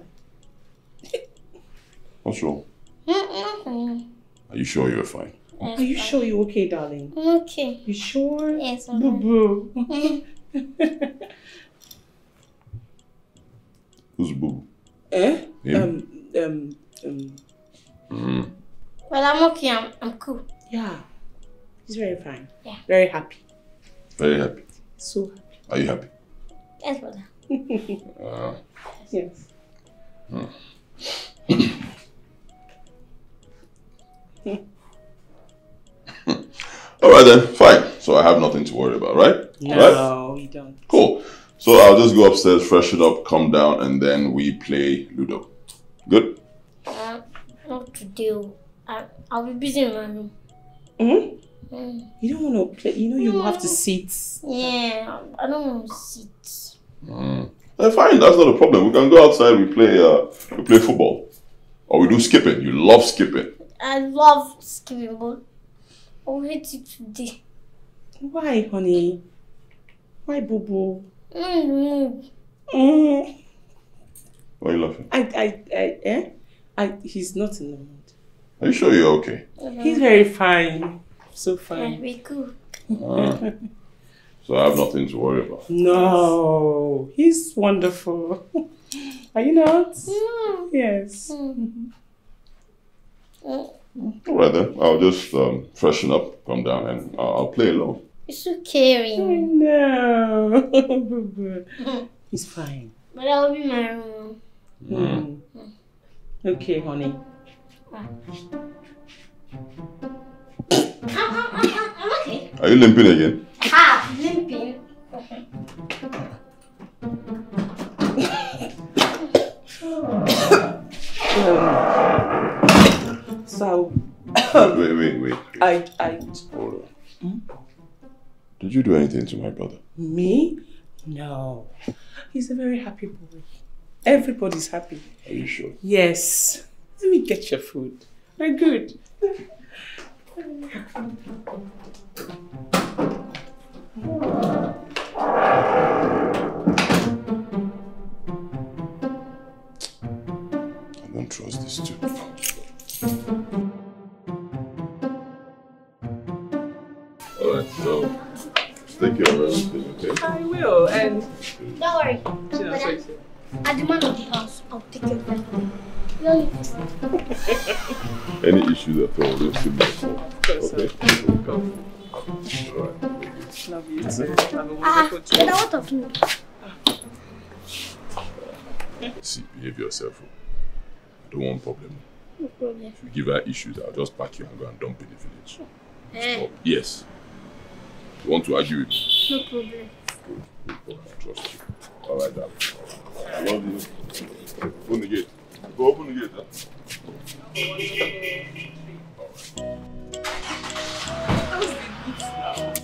What's wrong? Nothing. Are you sure you're fine? Are you sure you're okay, darling? I'm okay. You sure? Yes, I'm Boo boo. Who's boo? eh? Him? Um, um, um, Mm. Well, I'm okay. I'm, I'm cool. yeah. He's very fine. Yeah. Very happy. Very happy. So happy. Are you happy? Yes, brother. Uh, Yes. all right then, fine. So I have nothing to worry about, right? Right? No, you don't. Cool. So I'll just go upstairs, freshen up, come down, and then we play Ludo. Good? Uh, not today. oh. I, I'll be busy in my room. hmm Mm. You don't want to play. You know you have to sit. Yeah, I don't want to sit. Mm. Eh, fine, that's not a problem. We can go outside. We play. Uh, we play football, or we do skipping. You love skipping. I love skipping, but I'll hate it today. Why, honey? Why, boo boo? Mm, Mm. Why are you laughing? I, I, I, eh? I, he's not in the mood. Are you sure you're okay? mm. He's very fine. So Yeah, fine. be cool. Ah. so I have nothing to worry about. No, he's wonderful. Are you not? Mm. Yes. Mm. All right then. I'll just um, freshen up, come down, and I'll, I'll play alone. You're so I caring. know. Boo boo. fine. But I'll be in my room. Mm. Mm. Okay, honey. I'm, I'm, I'm, I'm okay. Are you limping again? Ah, limping. So wait, wait, wait. I, I, Hold on. Did you do anything to my brother? me? No. He's a very happy boy. Everybody's happy. Are you sure? Yes. Let me get your food. Very good. I don't trust this too. Take care of everything, okay? I will. And Don't worry. you know, so- so- the man of the house, I'll take care of everything. You don't need to worry. Any issues at all, just give me a call. Okay? Go. Alright. Love you too. Have a Ah, wonderful but trip. what of me? See, behave yourself. I don't want problem. No problem. If you give her issues, I'll just pack you and go and dump in the village. Eh, Stop. Yes. You want to argue with me? No problem. Good, good. I trust you. All right, darling. I love you. Open the gate. Go open the gate, huh? All right. How's?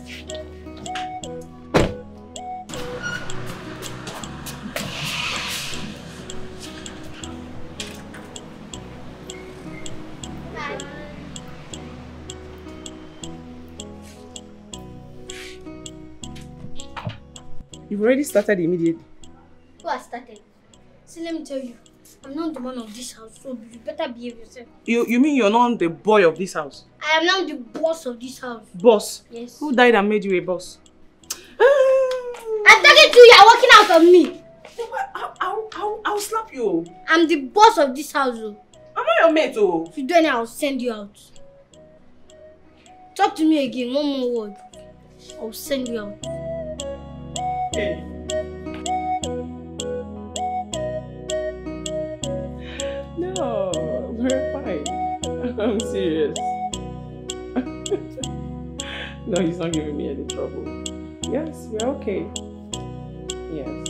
You've already started immediately. Who has started? See, let me tell you. I'm not the man of this house, so you better behave yourself. You you mean you're not the boy of this house? I am now the boss of this house. Boss? Yes. Who died and made you a boss? I'm talking to you, you're walking out of me. I'll, I'll, I'll, I'll slap you. I'm the boss of this house. Oh. I'm not your mate, oh. If you do anything, I'll send you out. Talk to me again, one more word. I'll send you out. No, we're fine. I'm serious. no, he's not giving me any trouble. Yes, we're okay. Yes.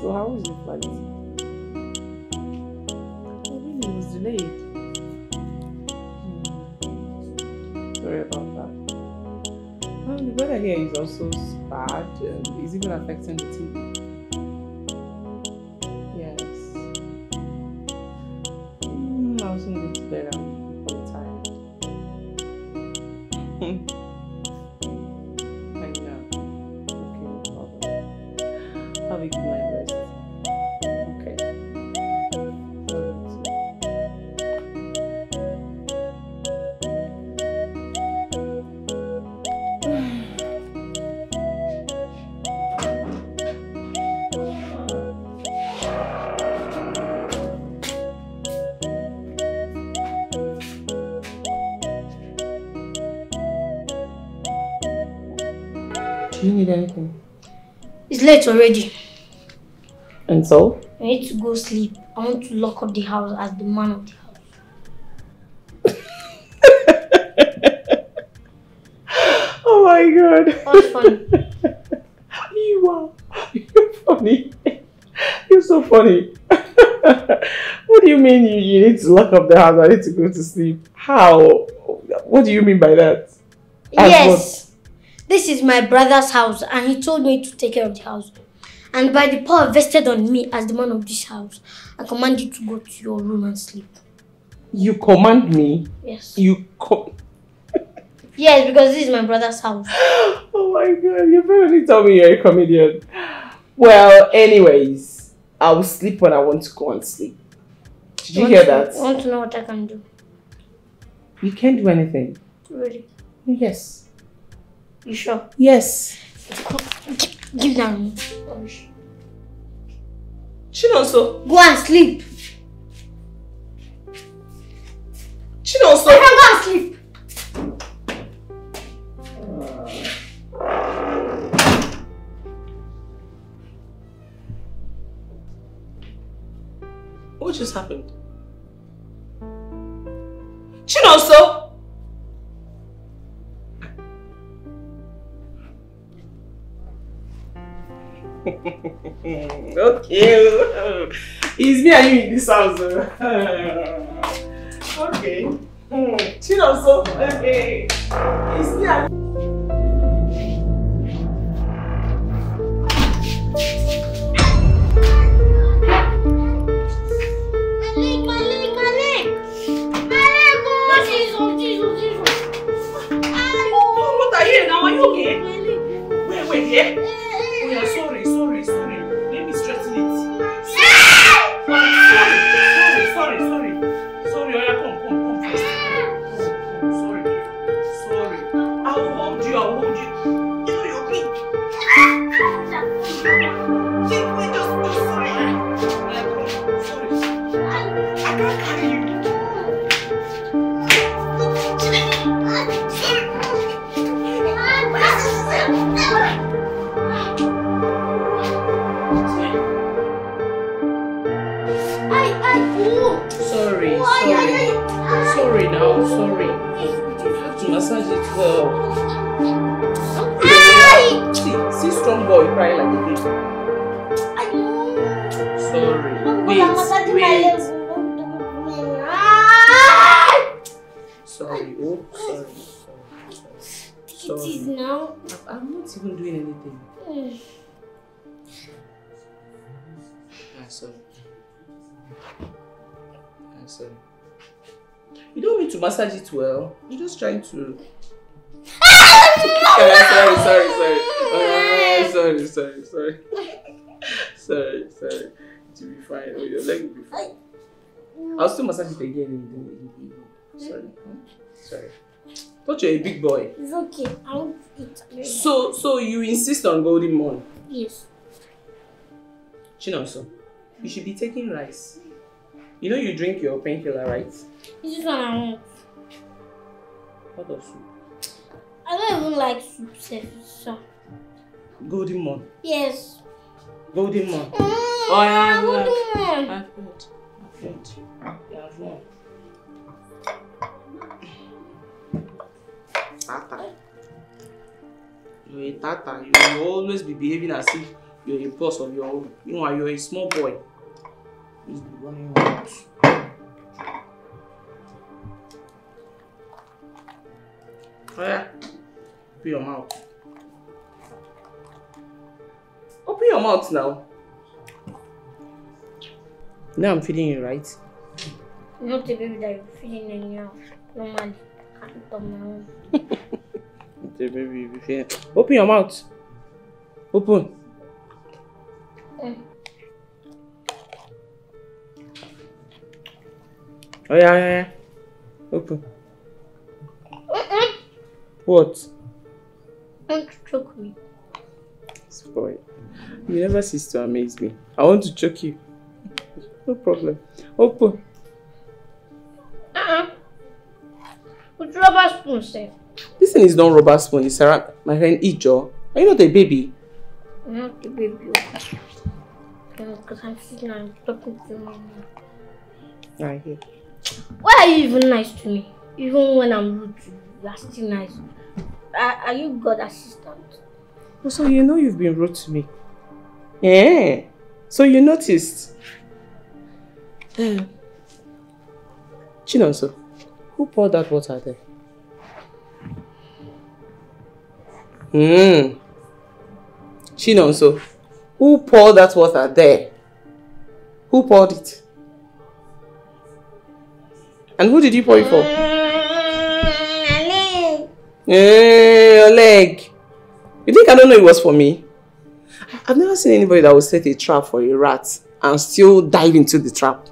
So how was your flight? Oh, really? It was delayed. Hmm. Sorry about the weather here is also bad. Um, and it's even affecting the TV. Late already. And so? I need to go sleep. I want to lock up the house as the man of the house. Oh my god. What's funny? You are. You're funny. You're so funny. what do you mean you, you need to lock up the house? I need to go to sleep. How? What do you mean by that? As yes. This is my brother's house and he told me to take care of the house. And by the power vested on me as the man of this house, I command you to go to your room and sleep. You command me. Yes. You co- Yes, because this is my brother's house. Oh my god, you probably told me you're a comedian. Well, anyways, I will sleep when I want to go and sleep. Did you hear to- that? I want to know what I can do. You can't do anything. Really? Yes. You sure? Yes. Give that room. Rubbish. Chinonso. Go and sleep. Chinonso. I can go and sleep. What just happened? Chinonso! okay. It's me and you in this house. okay. Hmm. Chinonso. Okay. It's me and Malik, You don't need to massage it well. You're just trying to sorry, sorry, sorry. Uh, sorry, sorry, sorry. sorry, sorry. To be fine. Oh, your leg will be fine. I'll still massage it again in the in the evening. Sorry. Sorry. Thought you're a big boy. It's okay. I won't eat. So, so you insist on golden morn? Yes. Chinonso, you should be taking rice. You know you drink your painkiller, right? This is what I want. What of soup? I don't even like soup, sef, so. Golden morn. Yes. Golden morn. Mm, Oh, yeah, I want yeah. I've heard. I've heard. You have one. Tata. You're a tata. You will always be behaving as if you're a boss of your own. Meanwhile, you're a small boy. Please be running around. Oh yeah. Open your mouth. Open your mouth now. Now I'm feeding you, right? Not the baby that you're feeding anyhow. Normally. I can't on my own. The baby, you be feeding. Open your mouth. Open. Mm. Oh yeah, yeah, yeah. Open. What? Don't choke me. Boy. You never cease to amaze me. I want to choke you. No problem. Open. Uh-uh. With rubber spoon, sef. This thing is not rubber spoon. It's ceramic. My friend, Joe. Are you not a baby? I'm not a baby. Oh. Because I'm sitting and talking to my mom. I hear. Why are you even nice to me? Even when I'm rude to you, you are still nice. Are, are you God assistant? Oh, so you know you've been rude to me. Yeah. So you noticed. Uh, Chinonso, who poured that water there? Hmm. Chinonso, who poured that water there? Who poured it? And who did you pour it for? Eh, your leg. You think I don't know it was for me? I've never seen anybody that would set a trap for a rat and still dive into the trap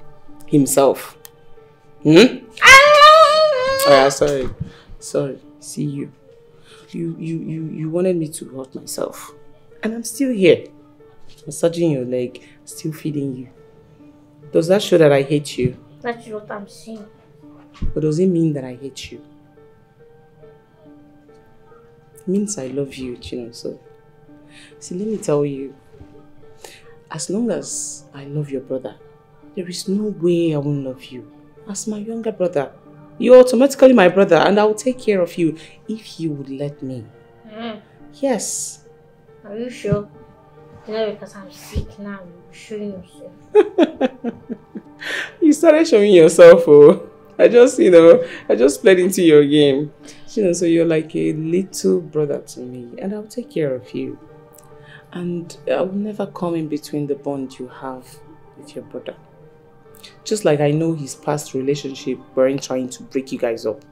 himself. Hmm? Oh yeah, sorry. Sorry. See you. You you you you wanted me to hurt myself. And I'm still here. Massaging your leg, still feeding you. Does that show that I hate you? That's what I'm saying. But does it mean that I hate you? It means I love you, you know, so. See, let me tell you. As long as I love your brother, there is no way I won't love you. As my younger brother, you're automatically my brother and I will take care of you if you would let me. Mm. Yes. Are you sure? You know, because I'm sick now, you're showing yourself. You started showing yourself, oh. I just, you know, I just played into your game. You know, so you're like a little brother to me, and I'll take care of you. And I will never come in between the bond you have with your brother. Just like I know his past relationship weren't trying to break you guys up,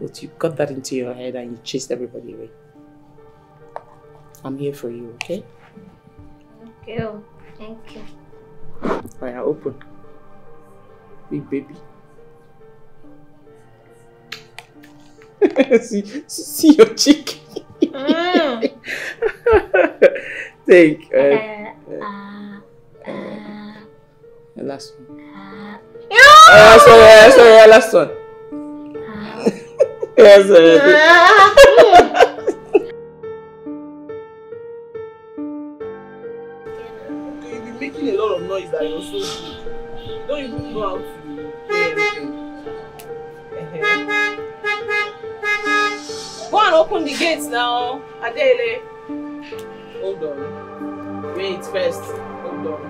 but you got that into your head and you chased everybody away. I'm here for you, okay? Okay, oh, thank you. Alright, open. Big baby. See, see your cheek. Mm. Take uh, Uh, uh, uh, the last one. uh, Uh, sorry, sorry, last one. yes, uh, making a lot of noise that you're so good. Don't even know how to and open the gates now, Adiele. Hold on. Wait first. Hold on.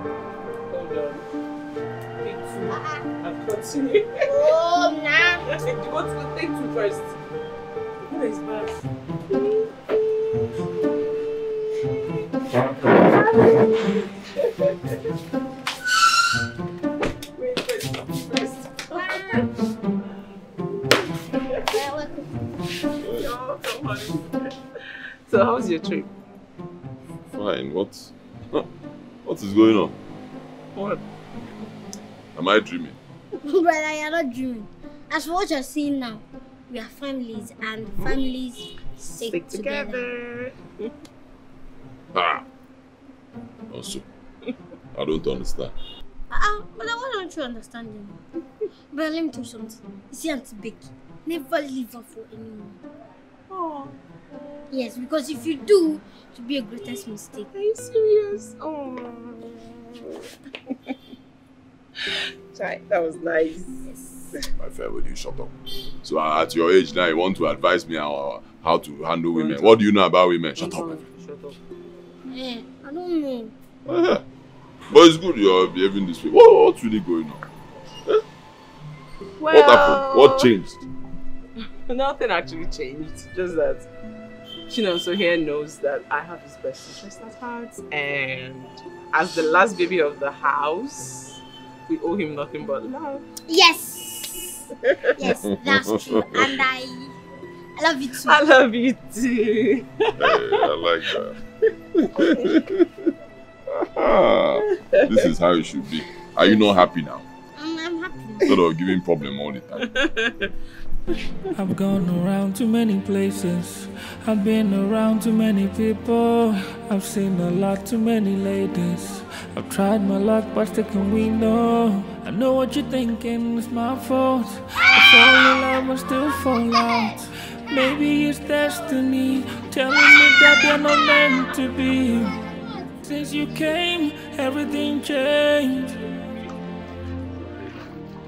Hold on. Take two. I've got you. oh, nah. You want to take two first. What is bad? So how's your trip? Fine. What? What is going on? What? Am I dreaming? Brother, you're not dreaming. As for what you're seeing now, we are families and families stick, Stick together. together. Ah. Also, I don't understand. Uh-uh, but why don't you understand him? But let me tell you something. You see Auntie Becky, never leave her for anyone. Oh, Yes, because if you do, it will be a greatest mistake. are you serious? Oh. Chai, that was nice. My fair will you shut up. So uh, at your age now, you want to advise me how, how to handle women. What do you know about women? Shut up. Shut up. Eh, I don't know. Eh, But it's good you're behaving this way. What, what's really going on? Well, What happened? What changed? Nothing actually changed. Just that you know. Chinonso here knows that I have his best interest at heart, and as the last baby of the house, we owe him nothing but love. Yes! Yes, that's true. And I, I love you too. I love you too. Hey, I like that. Ah, this is how it should be. Are you not happy now? I'm, I'm happy. Instead of giving problem all the time. I've gone around too many places. I've been around too many people. I've seen a lot too many ladies. I've tried my luck but by sticking we know. I know what you're thinking, it's my fault. I fall in love and still fall out. Maybe it's destiny telling me that they're not meant to be. Since you came, everything changed.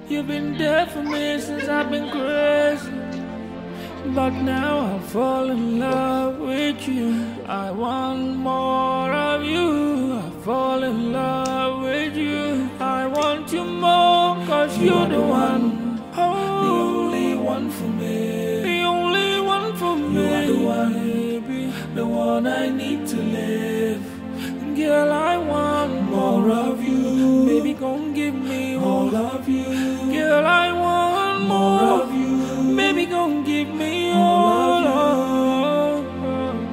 You've been there for me since I've been crazy. But now I fall in love with you. I want more of you. I fall in love with you. I want you more, cause you're the one. Oh, the only one for me. The only one for me. You are the one, baby. The one I need to live. Girl, I want more of you. Baby, gon' give me all of you. Girl, I want more of you. Baby, gon' give me all of you.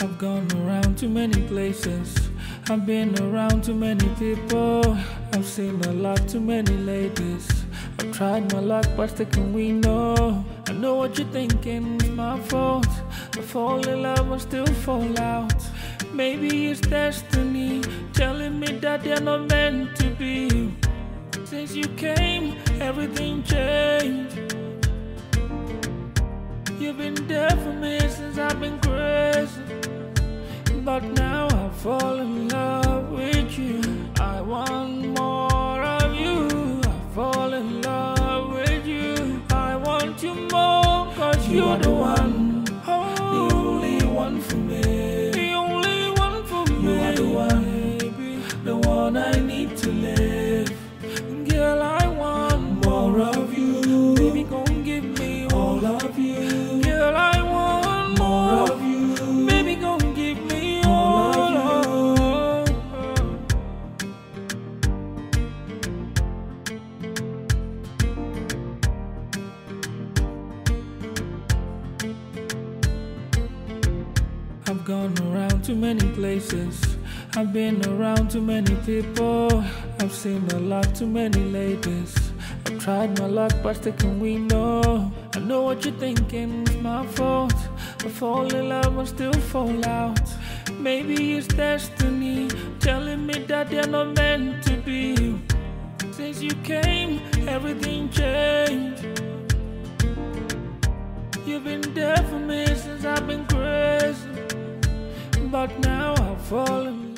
I've gone around too many places. I've been around too many people. I've seen a lot too many ladies. I've tried my luck by sticking we know. I know what you're thinking, it's my fault. I fall in love and still fall out. Maybe it's destiny telling me that they're not meant to be. Since you came, everything changed. You've been there for me since I've been crazy. But now I fall in love with you. I want cause you're the one. Too many places. I've been around too many people. I've seen a lot too many ladies. I've tried my luck by sticking we know. I know what you're thinking, it's my fault. I fall in love and still fall out. Maybe it's destiny telling me that they're not meant to be. Since you came, everything changed. You've been there for me since I've been crazy. But now I fall in